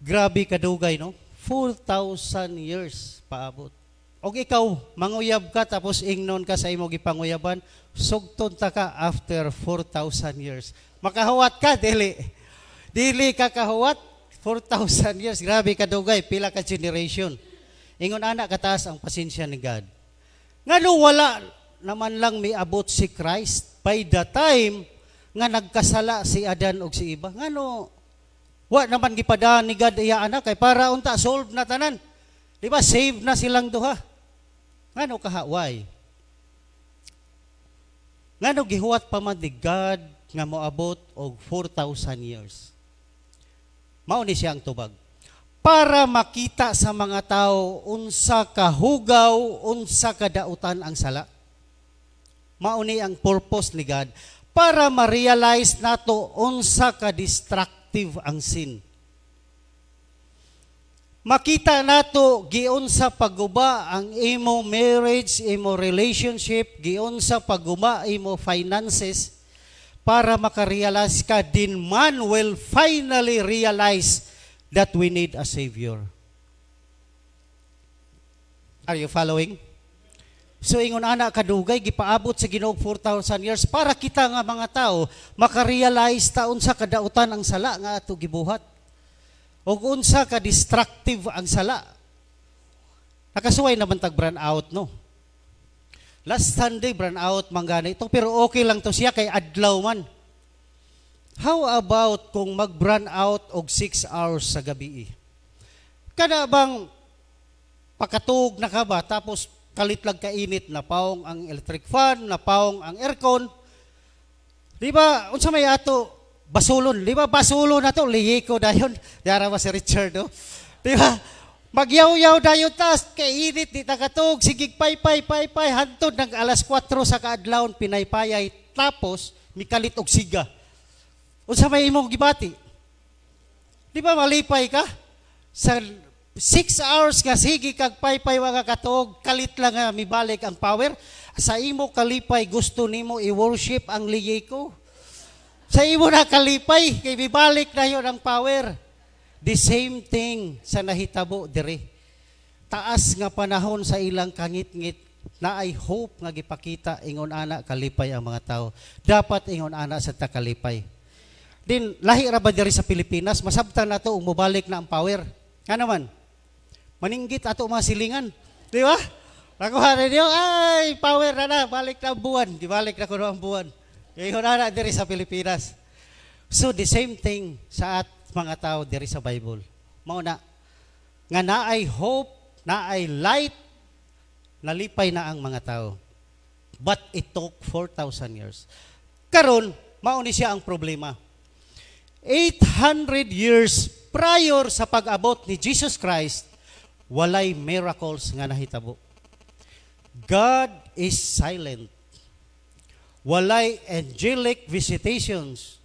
Grabe kadugay, no? 4,000 years paabot. Og ikaw, manguyab ka tapos ingnon ka sa imo gipanguyaban, sugton ta ka after 4,000 years. Makahawat ka, dili. Dili ka kahawat, 4,000 years. Grabe kadugay, pila ka generation. Ingon anak kataas ang pasensya ni God. Ngano wala naman lang miabot si Christ by the time nga nagkasala si Adan og si Iba. Ngano wa naman gipadaan ni God iya anak kay para unta solve na tanan. Di ba save na silang duha. Ngano kahaway? Ngano gihuwat pa man ni God nga moabot og 4,000 years. Mao ni siya ang tubag. Para makita sa mga tao unsa ka hugaw, unsa ka dautan ang sala. Mao ni ang purpose ni God para ma-realize nato unsa ka destructive ang sin. Makita nato giunsa paguba ang imo marriage, imo relationship, giunsa paguba imo finances para makarealize ka din man will finally realize that we need a savior. Are you following? So ingon ana kadugay gipaabot sa Ginoo 4000 years para kita nga mga tao makarealize ta unsa kadautan ang sala nga ato gibuhat. O unsa ka destructive ang sala. Nakasuway naman tag brand out no. Last Sunday brand out manggana ito pero okay lang to siya kay adlaw man. How about kung mag-brand out og 6 hours sa gabi? Kada bang pakatug na ka ba tapos kalit lang kainit na paong ang electric fan, na paong ang aircon. Di ba, unsa may ato, basulon. Di ba, basulon na to, lihiko dayon. <laughs> Dara ba si Richard, no? Di ba, magyaw-yaw dayon tas, kay init, di nakatug, sigig pay-pay, pay-pay, hantod ng alas 4 sa kaadlawon, pinaypayay, tapos, mikalit og siga. Unsa may imong gibati? Di ba, malipay ka? Sa six hours nga sige kag paypay wa ka katuog kalit lang nga mibalik ang power. Sa imo kalipay gusto nimo i-worship ang liye ko. Sa imo na kalipay kay mibalik na yon ang power. The same thing sa nahitabo dire taas nga panahon sa ilang kangit-ngit na ay hope nga gipakita ingon ana kalipay ang mga tao. Dapat ingon ana sa ta kalipay. Din lahi ra ba diri sa Pilipinas? Masabtan nato ug mobalik na ang power. Nga naman Maninggit ato mga silingan. Di ba? Nakuha na niyo, ay, power na na, balik na ang buwan. Di balik na ko ang buwan. Ngayon na na diri sa Pilipinas. So the same thing sa at mga tao diri sa Bible. Mao na, nga naay hope, naay light, nalipay na ang mga tao. But it took 4,000 years. Karon, mao ni siya ang problema. 800 years prior sa pag-abot ni Jesus Christ, walay miracles nga nahitabo. God is silent. Walay angelic visitations.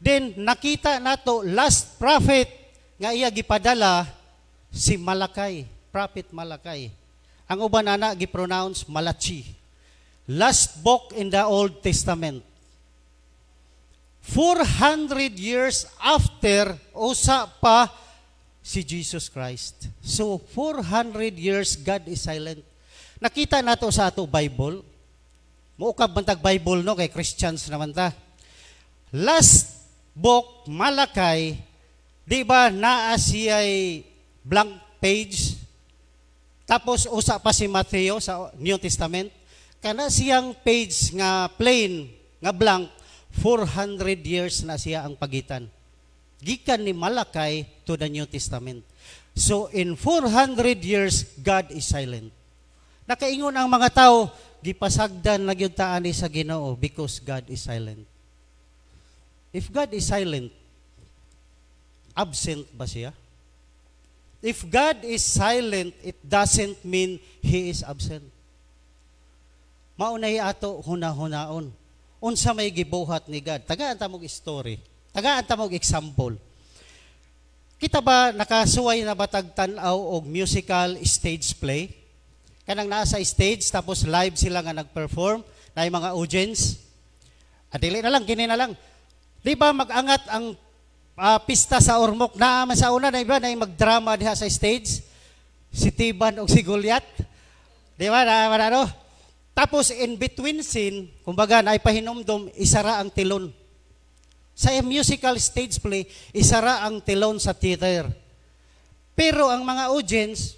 Then nakita nato last prophet nga iya gipadala si Malakay, prophet Malakay. Ang uban ana gipronounce Malachi. Last book in the Old Testament. 400 years after usa pa si Jesus Christ. So, 400 years, God is silent. Nakita nato sa ato Bible, muukab bantag Bible no, kay Christians naman ta. Last book, Malakay, di ba naa siya'y blank page, tapos usa pa si Mateo sa New Testament, kana siyang page nga plain, nga blank, 400 years na siya ang pagitan gikan ni Malakay to the New Testament. So in 400 years, God is silent. Nakaingon ang mga tao, gipasagdan na gyud ta ani sa Ginoo because God is silent. If God is silent, absent ba siya? If God is silent, it doesn't mean He is absent. Maunay ato huna-hunaon. Unsa may gibuhat ni God. Tagaan ta mog story. Tagaan ta mog example. Kita ba nakasuway na batag tanaw og musical stage play? Kanang nasa stage tapos live sila nga nag-perform na mga audience. At dili na lang, kini na lang. Di ba magangat ang uh, pista sa Ormoc na sa una na iba na magdrama diha sa stage? Si Tiban o si Goliath. Di ba? Na, ano? Tapos in between scene, kumbaga na ipahinomdom, isara ang tilon. Sa musical stage play, isara ang tilon sa theater. Pero ang mga audience,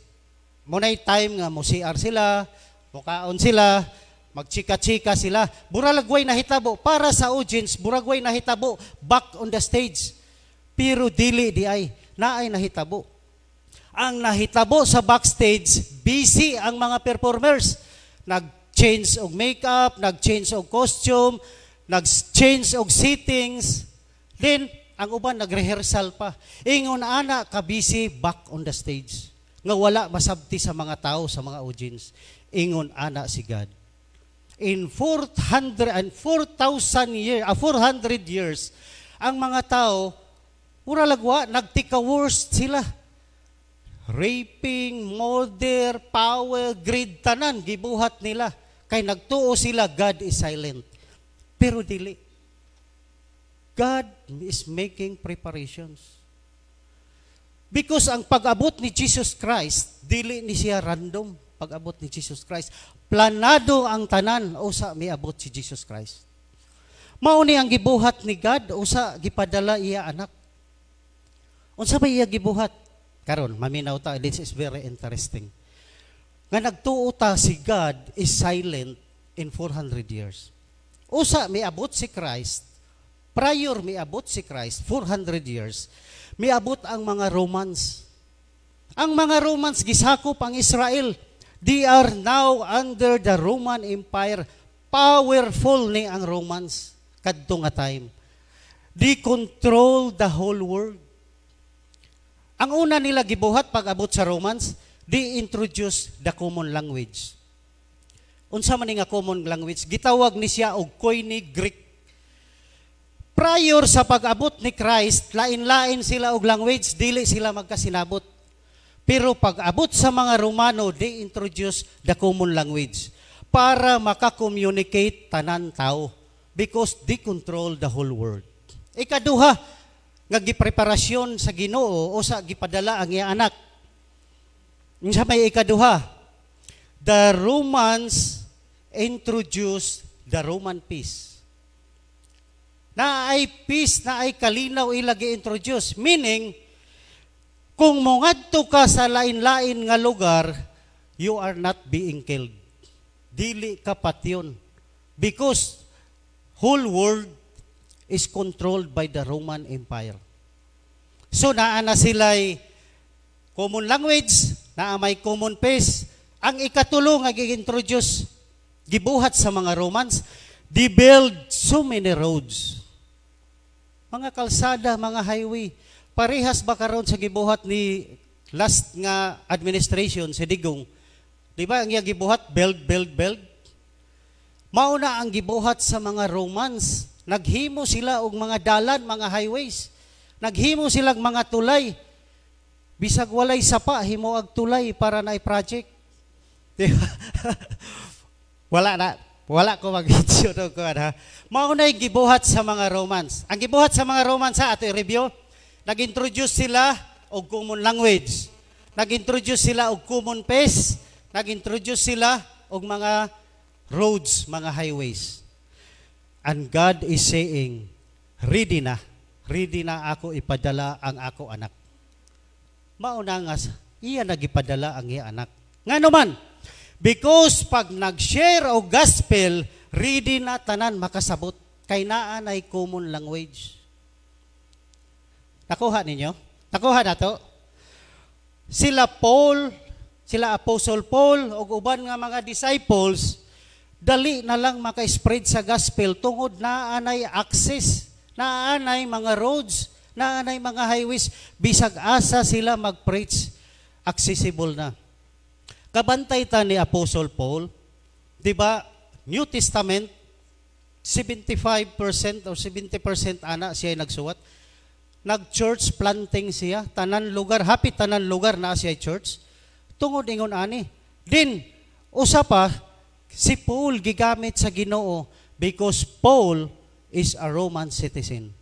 munay time nga mo CR sila, mukaon sila, magchika-chika sila. Buralagway na hitabo para sa audience, buragway na hitabo back on the stage. Pero dili di ay naay nahitabo. Ang nahitabo sa backstage, busy ang mga performers. Nag-change og makeup, nag-change og costume, nag-change og settings, then ang uban nag-rehearsal pa. Ingon ana ka busy back on the stage. Nga wala masabti sa mga tao, sa mga audience. Ingon ana si God. In 400 and 4,000 years, ah, 400 years, ang mga tao, pura lagwa, nagtika worst sila. Raping, murder, power, greed, tanan, gibuhat nila. Kay nagtuo sila, God is silent. Pero dili. God is making preparations. Because ang pag-abot ni Jesus Christ, dili ni siya random pag-abot ni Jesus Christ. Planado ang tanan usa miabot si Jesus Christ. Mao ni ang gibuhat ni God usa gipadala iya anak. Unsa ba iya gibuhat? Karon maminaw ta this is very interesting. Nga nagtuo ta si God is silent in 400 years. Usa miabot si Christ prior miabot si Christ 400 years miabot ang mga Romans. Ang mga Romans gisakop ang Israel. They are now under the Roman Empire. Powerful ni ang Romans kadto nga time. They control the whole world. Ang una nila gibuhat pag abot sa Romans, they introduce the common language. Unsa man nga common language? Gitawag ni siya og Koine Greek prior sa pag-abot ni Christ, lain-lain sila og language, dili sila magkasinabot. Pero pag-abot sa mga Romano, they introduce the common language para makakommunicate tanan tao because they control the whole world. Ikaduha, nga gipreparasyon sa Ginoo o sa gipadala ang iya anak. Sa may ikaduha, the Romans introduced the Roman peace na ay peace, na ay kalinaw ilagi introduce. Meaning, kung mongadto ka sa lain-lain nga lugar, you are not being killed. Dili ka patyon. Because whole world is controlled by the Roman Empire. So naa na sila'y common language, naa may common pace. Ang ikatulo nga gi-introduce, gibuhat sa mga Romans, they build so many roads mga kalsada, mga highway. Parehas ba karon sa gibuhat ni last nga administration si Digong? Di ba ang gibuhat build build build? Mauna ang gibuhat sa mga Romans. Naghimo sila og mga dalan, mga highways. Naghimo sila og mga tulay. Bisag walay sapa himo ag tulay para na project. <laughs> Wala na. Wala ko mag-issue no ko na gibuhat sa mga Romans. Ang gibuhat sa mga Romans sa ato review, nag-introduce sila og common language. Nag-introduce sila og common pace. Nag-introduce sila og mga roads, mga highways. And God is saying, ready na. Ready na ako ipadala ang ako anak. Mauna nga, iya nagipadala ang iya anak. Nga naman, Because pag nag-share o gospel, ready na tanan makasabot. Kay naa ay common language. Nakuha ninyo? Nakuha na to? Sila Paul, sila Apostle Paul, o uban nga mga disciples, dali na lang maka-spread sa gospel tungod na anay access, na anay mga roads, na anay mga highways, bisag asa sila mag-preach, accessible na. Kabantay ta ni Apostle Paul, di ba, New Testament, 75% or 70% ana siya nagsuwat. Nag-church planting siya, tanan lugar, happy tanan lugar na siya church. Tungod ingon ani. Din, usa pa, si Paul gigamit sa ginoo because Paul is a Roman citizen.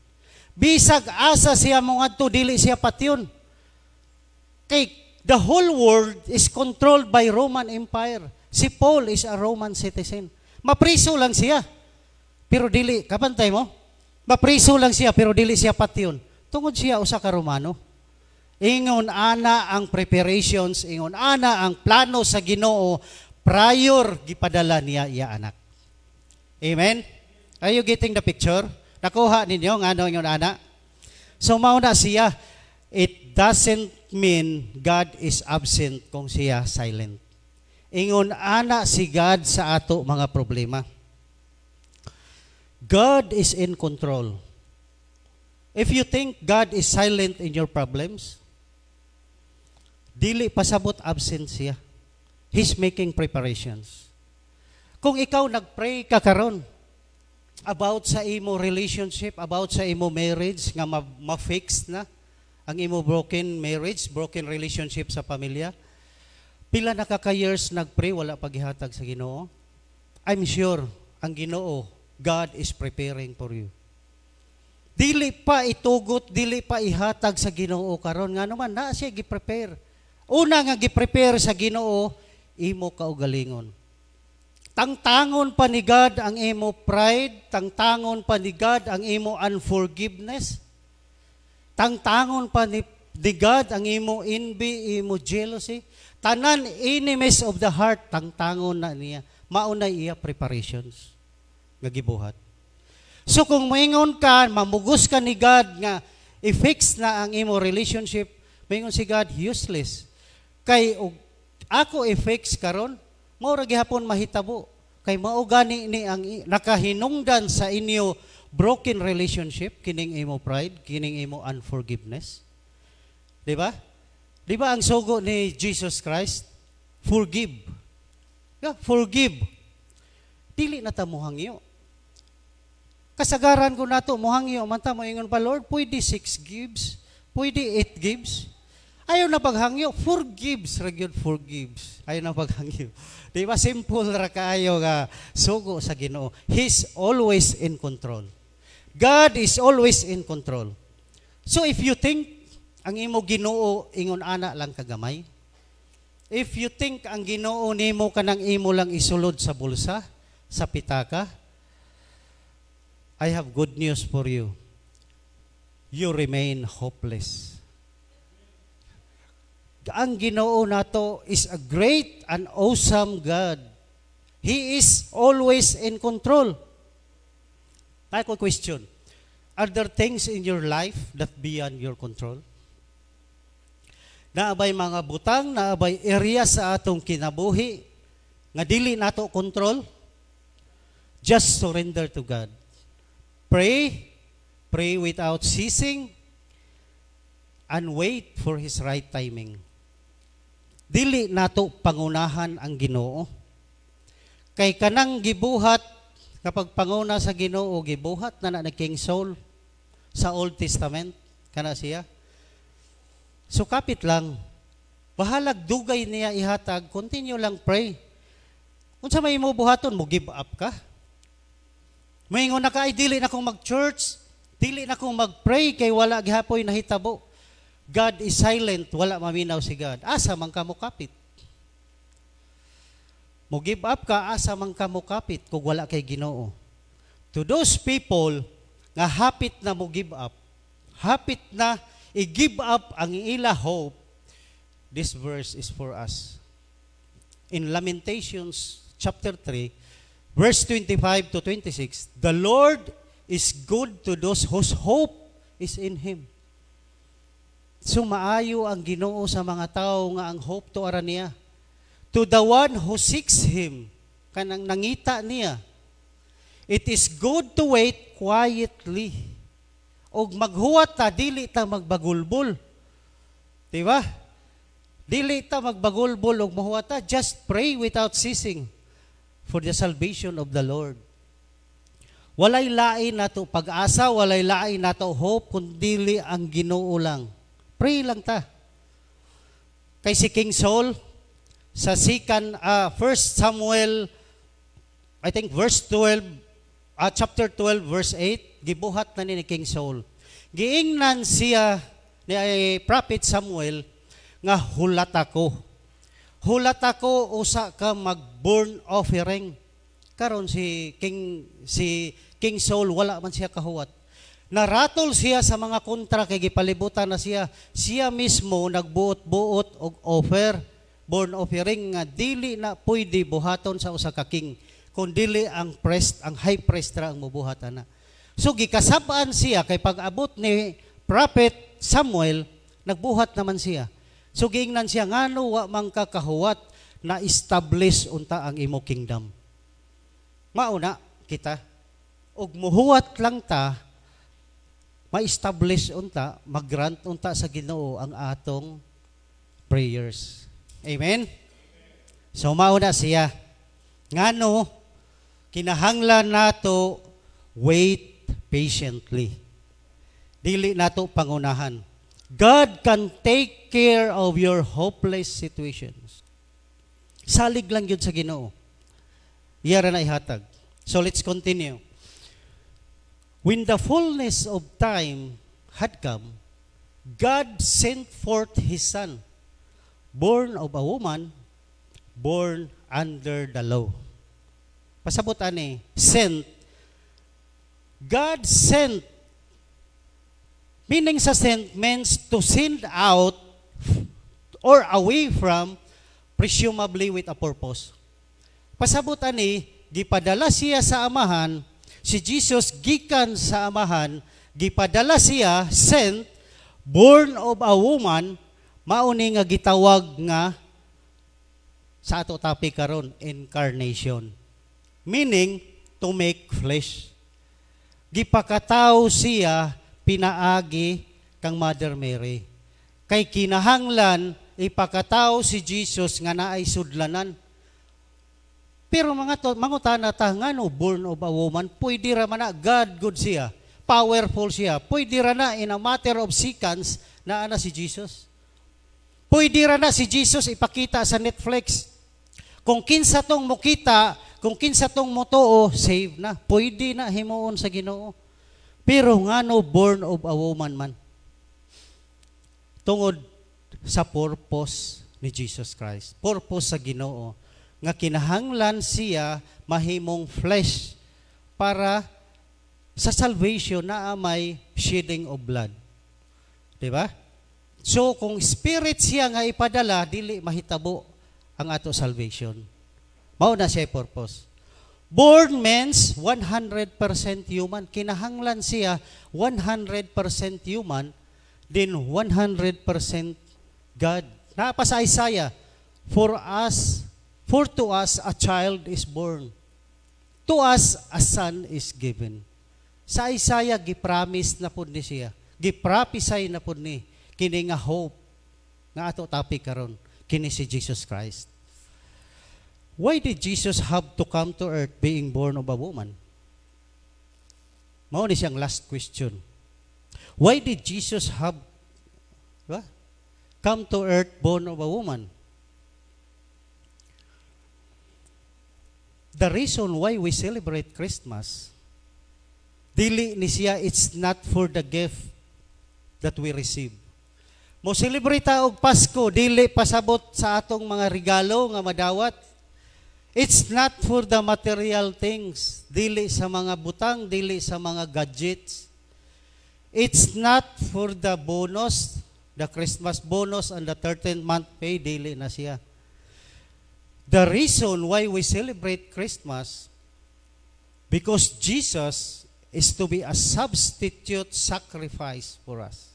Bisag asa siya mga to, dili siya patyon. Kay The whole world is controlled by Roman Empire. Si Paul is a Roman citizen. Mapriso lang siya. Pero dili, kapantay mo? Mapriso lang siya, pero dili siya patyon. Tungod siya usa ka Romano. Ingon ana ang preparations, ingon ana ang plano sa Ginoo prior gipadala niya iya anak. Amen? Are you getting the picture? Nakuha ninyo nga ano ingon ana? So mauna siya, it doesn't mean God is absent kung siya silent. Ingon ana si God sa ato mga problema. God is in control. If you think God is silent in your problems, dili pasabot absent siya. He's making preparations. Kung ikaw nagpray ka karon about sa imo relationship, about sa imo marriage nga ma- ma-fix na ang imo broken marriage, broken relationship sa pamilya, pila na ka ka-years nagpray wala paghihatag sa Ginoo? I'm sure ang Ginoo, God is preparing for you. Dili pa itugot, dili pa ihatag sa Ginoo karon nga naman na siya gi-prepare. Una nga gi-prepare sa Ginoo imo kaugalingon. Tangtangon pa ni God ang imo pride, tangtangon pa ni God ang imo unforgiveness. Tangtangon pa ni, ni God ang imo envy, imo jealousy. Tanan enemies of the heart, tangtangon na niya. Mauna iya preparations nga gibuhat. So kung maingon ka, mamugos ka ni God nga i-fix na ang imo relationship, maingon si God useless. Kay ako i-fix karon, mao ra gihapon mahitabo. Kay mao gani ni ang nakahinungdan sa inyo broken relationship kining imo pride, kining imo unforgiveness. Di ba? Di ba ang sugo ni Jesus Christ? Forgive. Yeah, forgive. Dili na ta mohangyo. Kasagaran ko nato mohangyo man ta moingon pa Lord, pwede six gives, pwede eight gives. Ayaw na paghangyo, forgives, ragyod forgives. Ayaw na paghangyo. Di ba simple ra kaayo nga sugo sa Ginoo. He's always in control. God is always in control. So if you think ang imo Ginoo ingon ana lang kagamay, if you think ang Ginoo nimo kanang imo lang isulod sa bulsa, sa pitaka, I have good news for you. You remain hopeless. Ang Ginoo nato is a great and awesome God. He is always in control. Ako question. Are there things in your life that beyond your control? Naabay mga butang, naabay area sa atong kinabuhi nga dili nato control? Just surrender to God. Pray, pray without ceasing, and wait for His right timing. Dili nato pangunahan ang Ginoo. Kay kanang gibuhat kapag panguna sa Ginoo gibuhat na na ni King Saul sa Old Testament kana siya. So kapit lang. Bahalag dugay niya ihatag, continue lang pray. Unsa may mo buhaton mo give up ka? Moingon na ka ay dili na kong mag-church, dili na kong mag-pray kay wala gihapoy nahitabo. God is silent, wala maminaw si God. Asa man ka mo kapit? Mo give up ka, asa man ka mo kapit kung wala kay Ginoo. To those people nga hapit na mo give up, hapit na i-give up ang ila hope, this verse is for us. In Lamentations chapter 3, verse 25 to 26, the Lord is good to those whose hope is in Him. So maayo ang Ginoo sa mga tao nga ang hope to ara niya. To the one who seeks Him, kanang nangita niya. It is good to wait quietly. Og maghuwat ta, dili ta magbagulbol. Di ba? Dili ta magbagulbol og mahuwat ta. Just pray without ceasing for the salvation of the Lord. Walay lain nato pag-asa, walay lain nato hope, kundi ang Ginoo lang. Pray lang ta. Kay si King Saul, sa second, uh, 1 Samuel, I think verse 12, uh, chapter 12, verse 8, gibuhat na ni King Saul. Giingnan siya ni ay Prophet Samuel nga hulat ako. Hulat ako usa ka mag-burn offering. Karon si King si King Saul wala man siya kahuwat. Naratol siya sa mga kontra kay gipalibutan na siya. Siya mismo nagbuot-buot og offer, burn offering nga dili na pwede buhaton sa usa ka king kun dili ang priest, ang high priest ra ang mubuhatan na. So gikasabaan siya kay pag-abot ni prophet Samuel, nagbuhat naman siya. So giingnan siya ngano wa man ka kahuwat na establish unta ang imo kingdom. Mauna kita ug muhuwat lang ta ma-establish unta, mag-grant unta sa Ginoo ang atong prayers. Amen. So mauna siya. Ngano kinahanglan nato wait patiently. Dili nato pangunahan. God can take care of your hopeless situations. Salig lang yun sa Ginoo. Iyara na ihatag. So let's continue. When the fullness of time had come, God sent forth His Son, born of a woman, born under the law. Pasabot ani, sent. God sent. Meaning sa sent means to send out or away from, presumably with a purpose. Pasabot ani, gipadala siya sa amahan, si Jesus gikan sa amahan, gipadala siya, sent, born of a woman, mauni nga gitawag nga sa ato topic karon incarnation. Meaning, to make flesh. Gipakataw siya, pinaagi kang Mother Mary. Kay kinahanglan, ipakataw si Jesus nga naay sudlanan. Pero mga to, mangutana ta nga no, born of a woman, pwede ra man God good siya, powerful siya. Pwede ra na in a matter of seconds na ana si Jesus. Pwede ra na si Jesus ipakita sa Netflix. Kung kinsa tong mukita, kung kinsa tong motuo, save na. Pwede na himuon sa Ginoo. Pero nga no, born of a woman man. Tungod sa purpose ni Jesus Christ. Purpose sa Ginoo nga kinahanglan siya mahimong flesh para sa salvation na may shedding of blood. 'Di ba? So kung spirit siya nga ipadala dili mahitabo ang ato salvation. Mao na siya purpose. Born means 100% human. Kinahanglan siya 100% human, then 100% God. Napa sa Isaiah, for us For to us a child is born. To us a son is given. Sa Isaiah, gipromise na po ni siya. Giprophesy na po ni. Kini nga hope. Nga ato topic karon Kini si Jesus Christ. Why did Jesus have to come to earth being born of a woman? Mao ni siyang last question. Why did Jesus have ba? come to earth born of a woman? the reason why we celebrate Christmas, dili ni siya, it's not for the gift that we receive. Mo celebrate og Pasko, dili pasabot sa atong mga regalo nga madawat. It's not for the material things, dili sa mga butang, dili sa mga gadgets. It's not for the bonus, the Christmas bonus and the 13th month pay, dili na siya. The reason why we celebrate Christmas, because Jesus is to be a substitute sacrifice for us.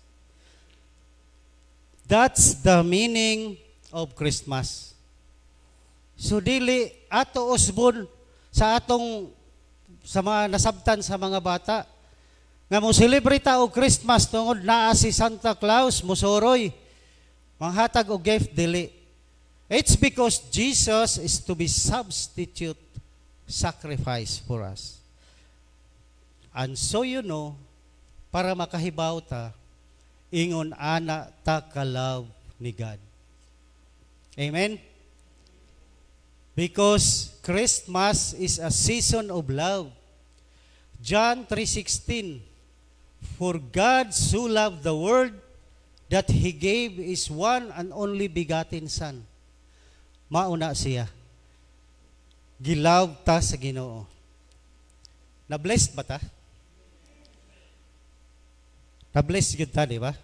That's the meaning of Christmas. So dili ato usbon sa atong sa mga nasabtan sa mga bata nga mo celebrate og Christmas tungod naa si Santa Claus mosoroy manghatag og gift dili It's because Jesus is to be substitute sacrifice for us. And so you know, para makahibaw ta, ingon ana ta kalaw ni God. Amen? Because Christmas is a season of love. John 3.16 For God so loved the world that He gave His one and only begotten Son mauna siya. Gilaw ta sa Ginoo. Na-blessed ba ta? Na-blessed gyud ta, di ba?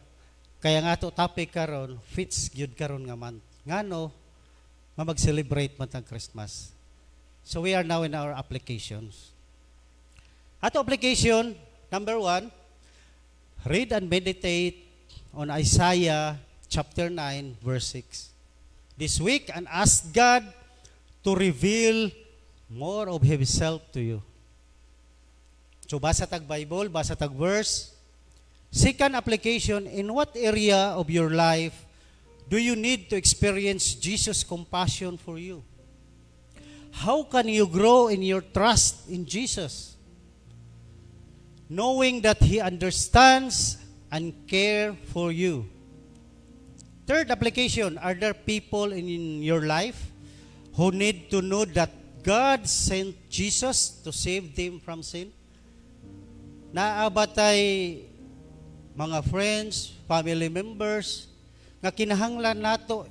Kaya nga to topic karon fits gyud karon nga man. Ngano nga mag-celebrate man tang Christmas. So we are now in our applications. Ato application number one, read and meditate on Isaiah chapter 9 verse 6 this week and ask God to reveal more of Himself to you. So basa tag Bible, basa tag verse. Second application, in what area of your life do you need to experience Jesus' compassion for you? How can you grow in your trust in Jesus? Knowing that He understands and care for you. Third application, are there people in your life who need to know that God sent Jesus to save them from sin? Naabatay mga friends, family members, nga kinahanglan nato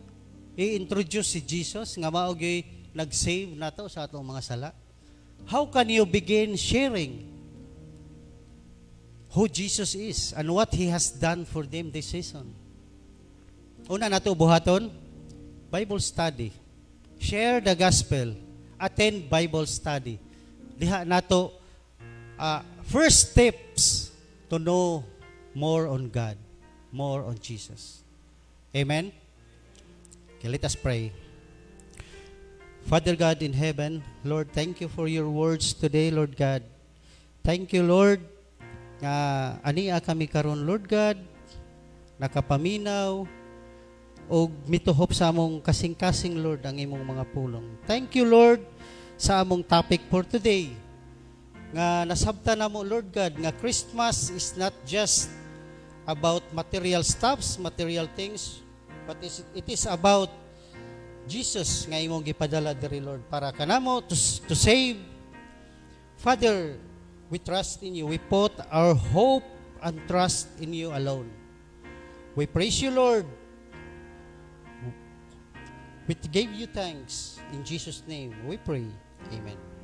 i-introduce si Jesus nga mao gyud nag-save nato sa atong mga sala. How can you begin sharing who Jesus is and what He has done for them this season? Una nato buhaton, Bible study. Share the gospel. Attend Bible study. Diha nato uh, first steps to know more on God, more on Jesus. Amen? Okay, let us pray. Father God in heaven, Lord, thank you for your words today, Lord God. Thank you, Lord, nga ania kami karon Lord God, nakapaminaw, o mituhop sa among kasing-kasing, Lord, ang imong mga pulong. Thank you, Lord, sa among topic for today. Nga nasabta na mo, Lord God, nga Christmas is not just about material stuffs, material things, but it is about Jesus nga imong gipadala diri Lord para kanamo to, to save. Father we trust in you. We put our hope and trust in you alone. We praise you Lord. We give you thanks. In Jesus name we pray. Amen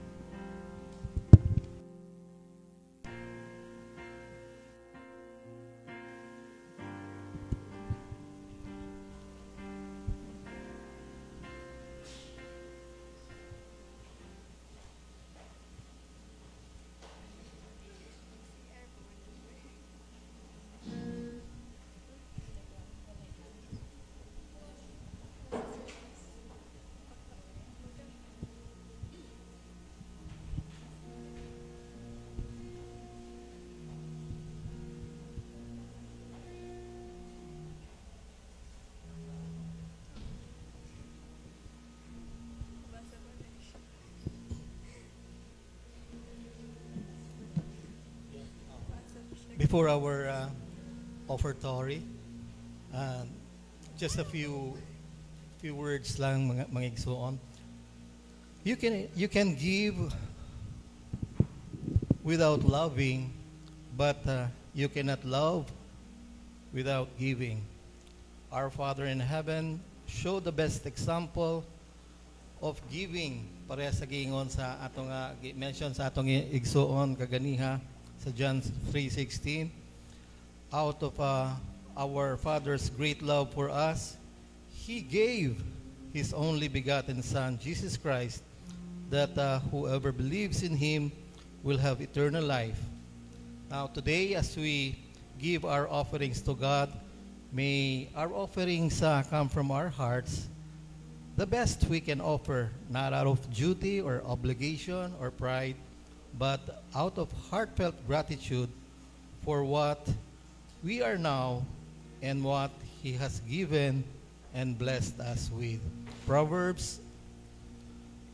Before our uh, offertory, uh, just a few few words lang mga, mga igsoon. You can you can give without loving, but uh, you cannot love without giving. Our Father in heaven show the best example of giving pareha sa giingon sa atong uh, mention sa atong igsuon kaganiha sa John 3:16 out of uh, our Father's great love for us he gave his only begotten son Jesus Christ that uh, whoever believes in him will have eternal life. Now today as we give our offerings to God may our offerings uh, come from our hearts. The best we can offer, not out of duty or obligation or pride, but out of heartfelt gratitude for what we are now and what He has given and blessed us with. Proverbs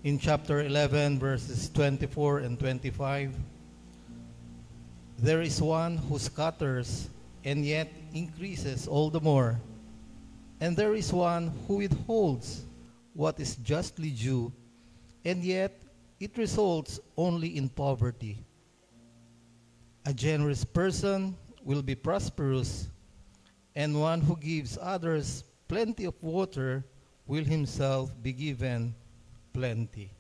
in chapter 11, verses 24 and 25. There is one who scatters and yet increases all the more. And there is one who withholds what is justly due, and yet it results only in poverty. A generous person will be prosperous, and one who gives others plenty of water will himself be given plenty.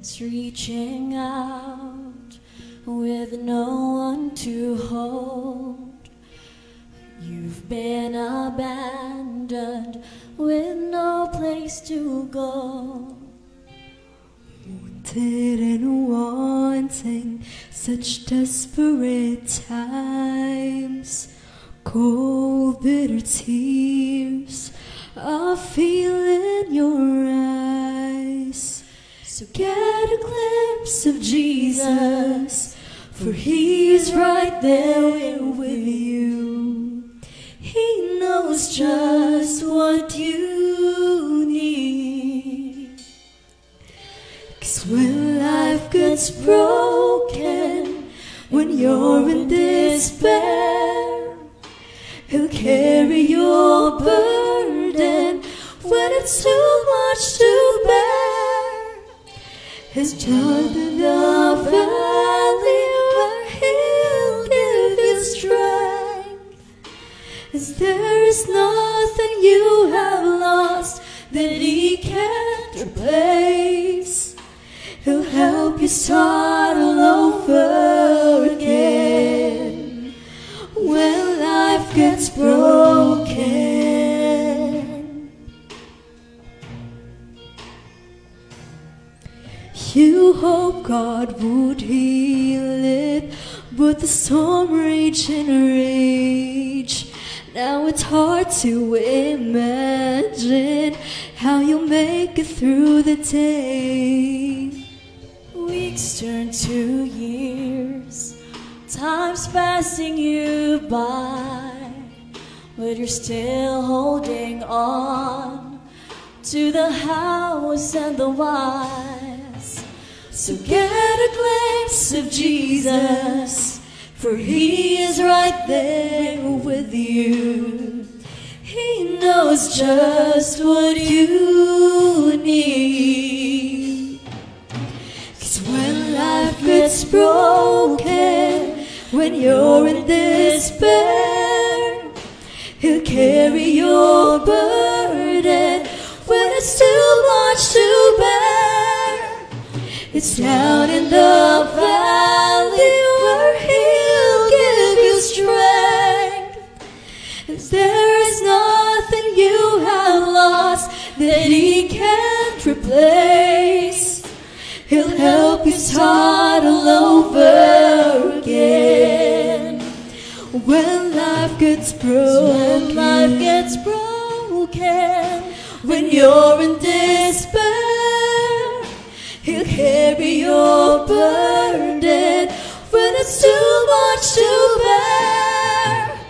Hands reaching out with no one to hold. You've been abandoned with no place to go. Neglected and wanting, such desperate times, cold, bitter tears I feel in your eyes. So get a glimpse of Jesus, for He's right there with you. He knows just what you need. Cause when life gets broken, when you're in despair, He'll carry your burden when it's too much to bear. His child in the valley where He'll give you strength. As there is nothing you have lost that He can't replace. He'll help you start all over again when life gets broken. You hope God would heal it, but the storm raged and rage. Now it's hard to imagine how you'll make it through the day. Weeks turn to years, time's passing you by, but you're still holding on to the house and the wise. So get a glimpse of Jesus, for He is right there with you. He knows just what you need. Cause when life gets broken, when you're in despair, He'll carry your burden when it's too much to bear. It's down in the valley where He'll give you strength. There is nothing you have lost that He can't replace. He'll help you start all over again. When life gets broken, when life gets broken, when you're in despair, He'll carry your burden when it's too much to bear.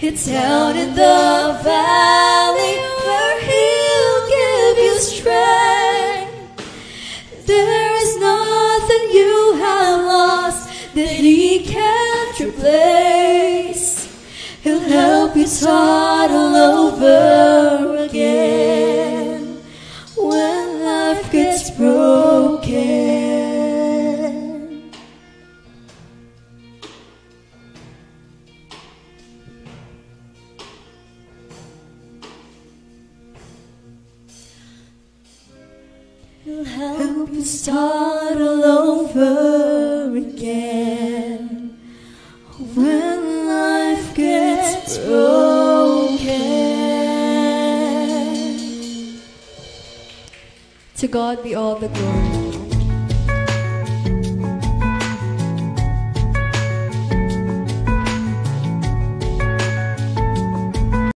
It's out in the valley where He'll give you strength. There is nothing you have lost that He can't replace. He'll help you start all over again help you start all over again when life gets broken. To God be all the glory.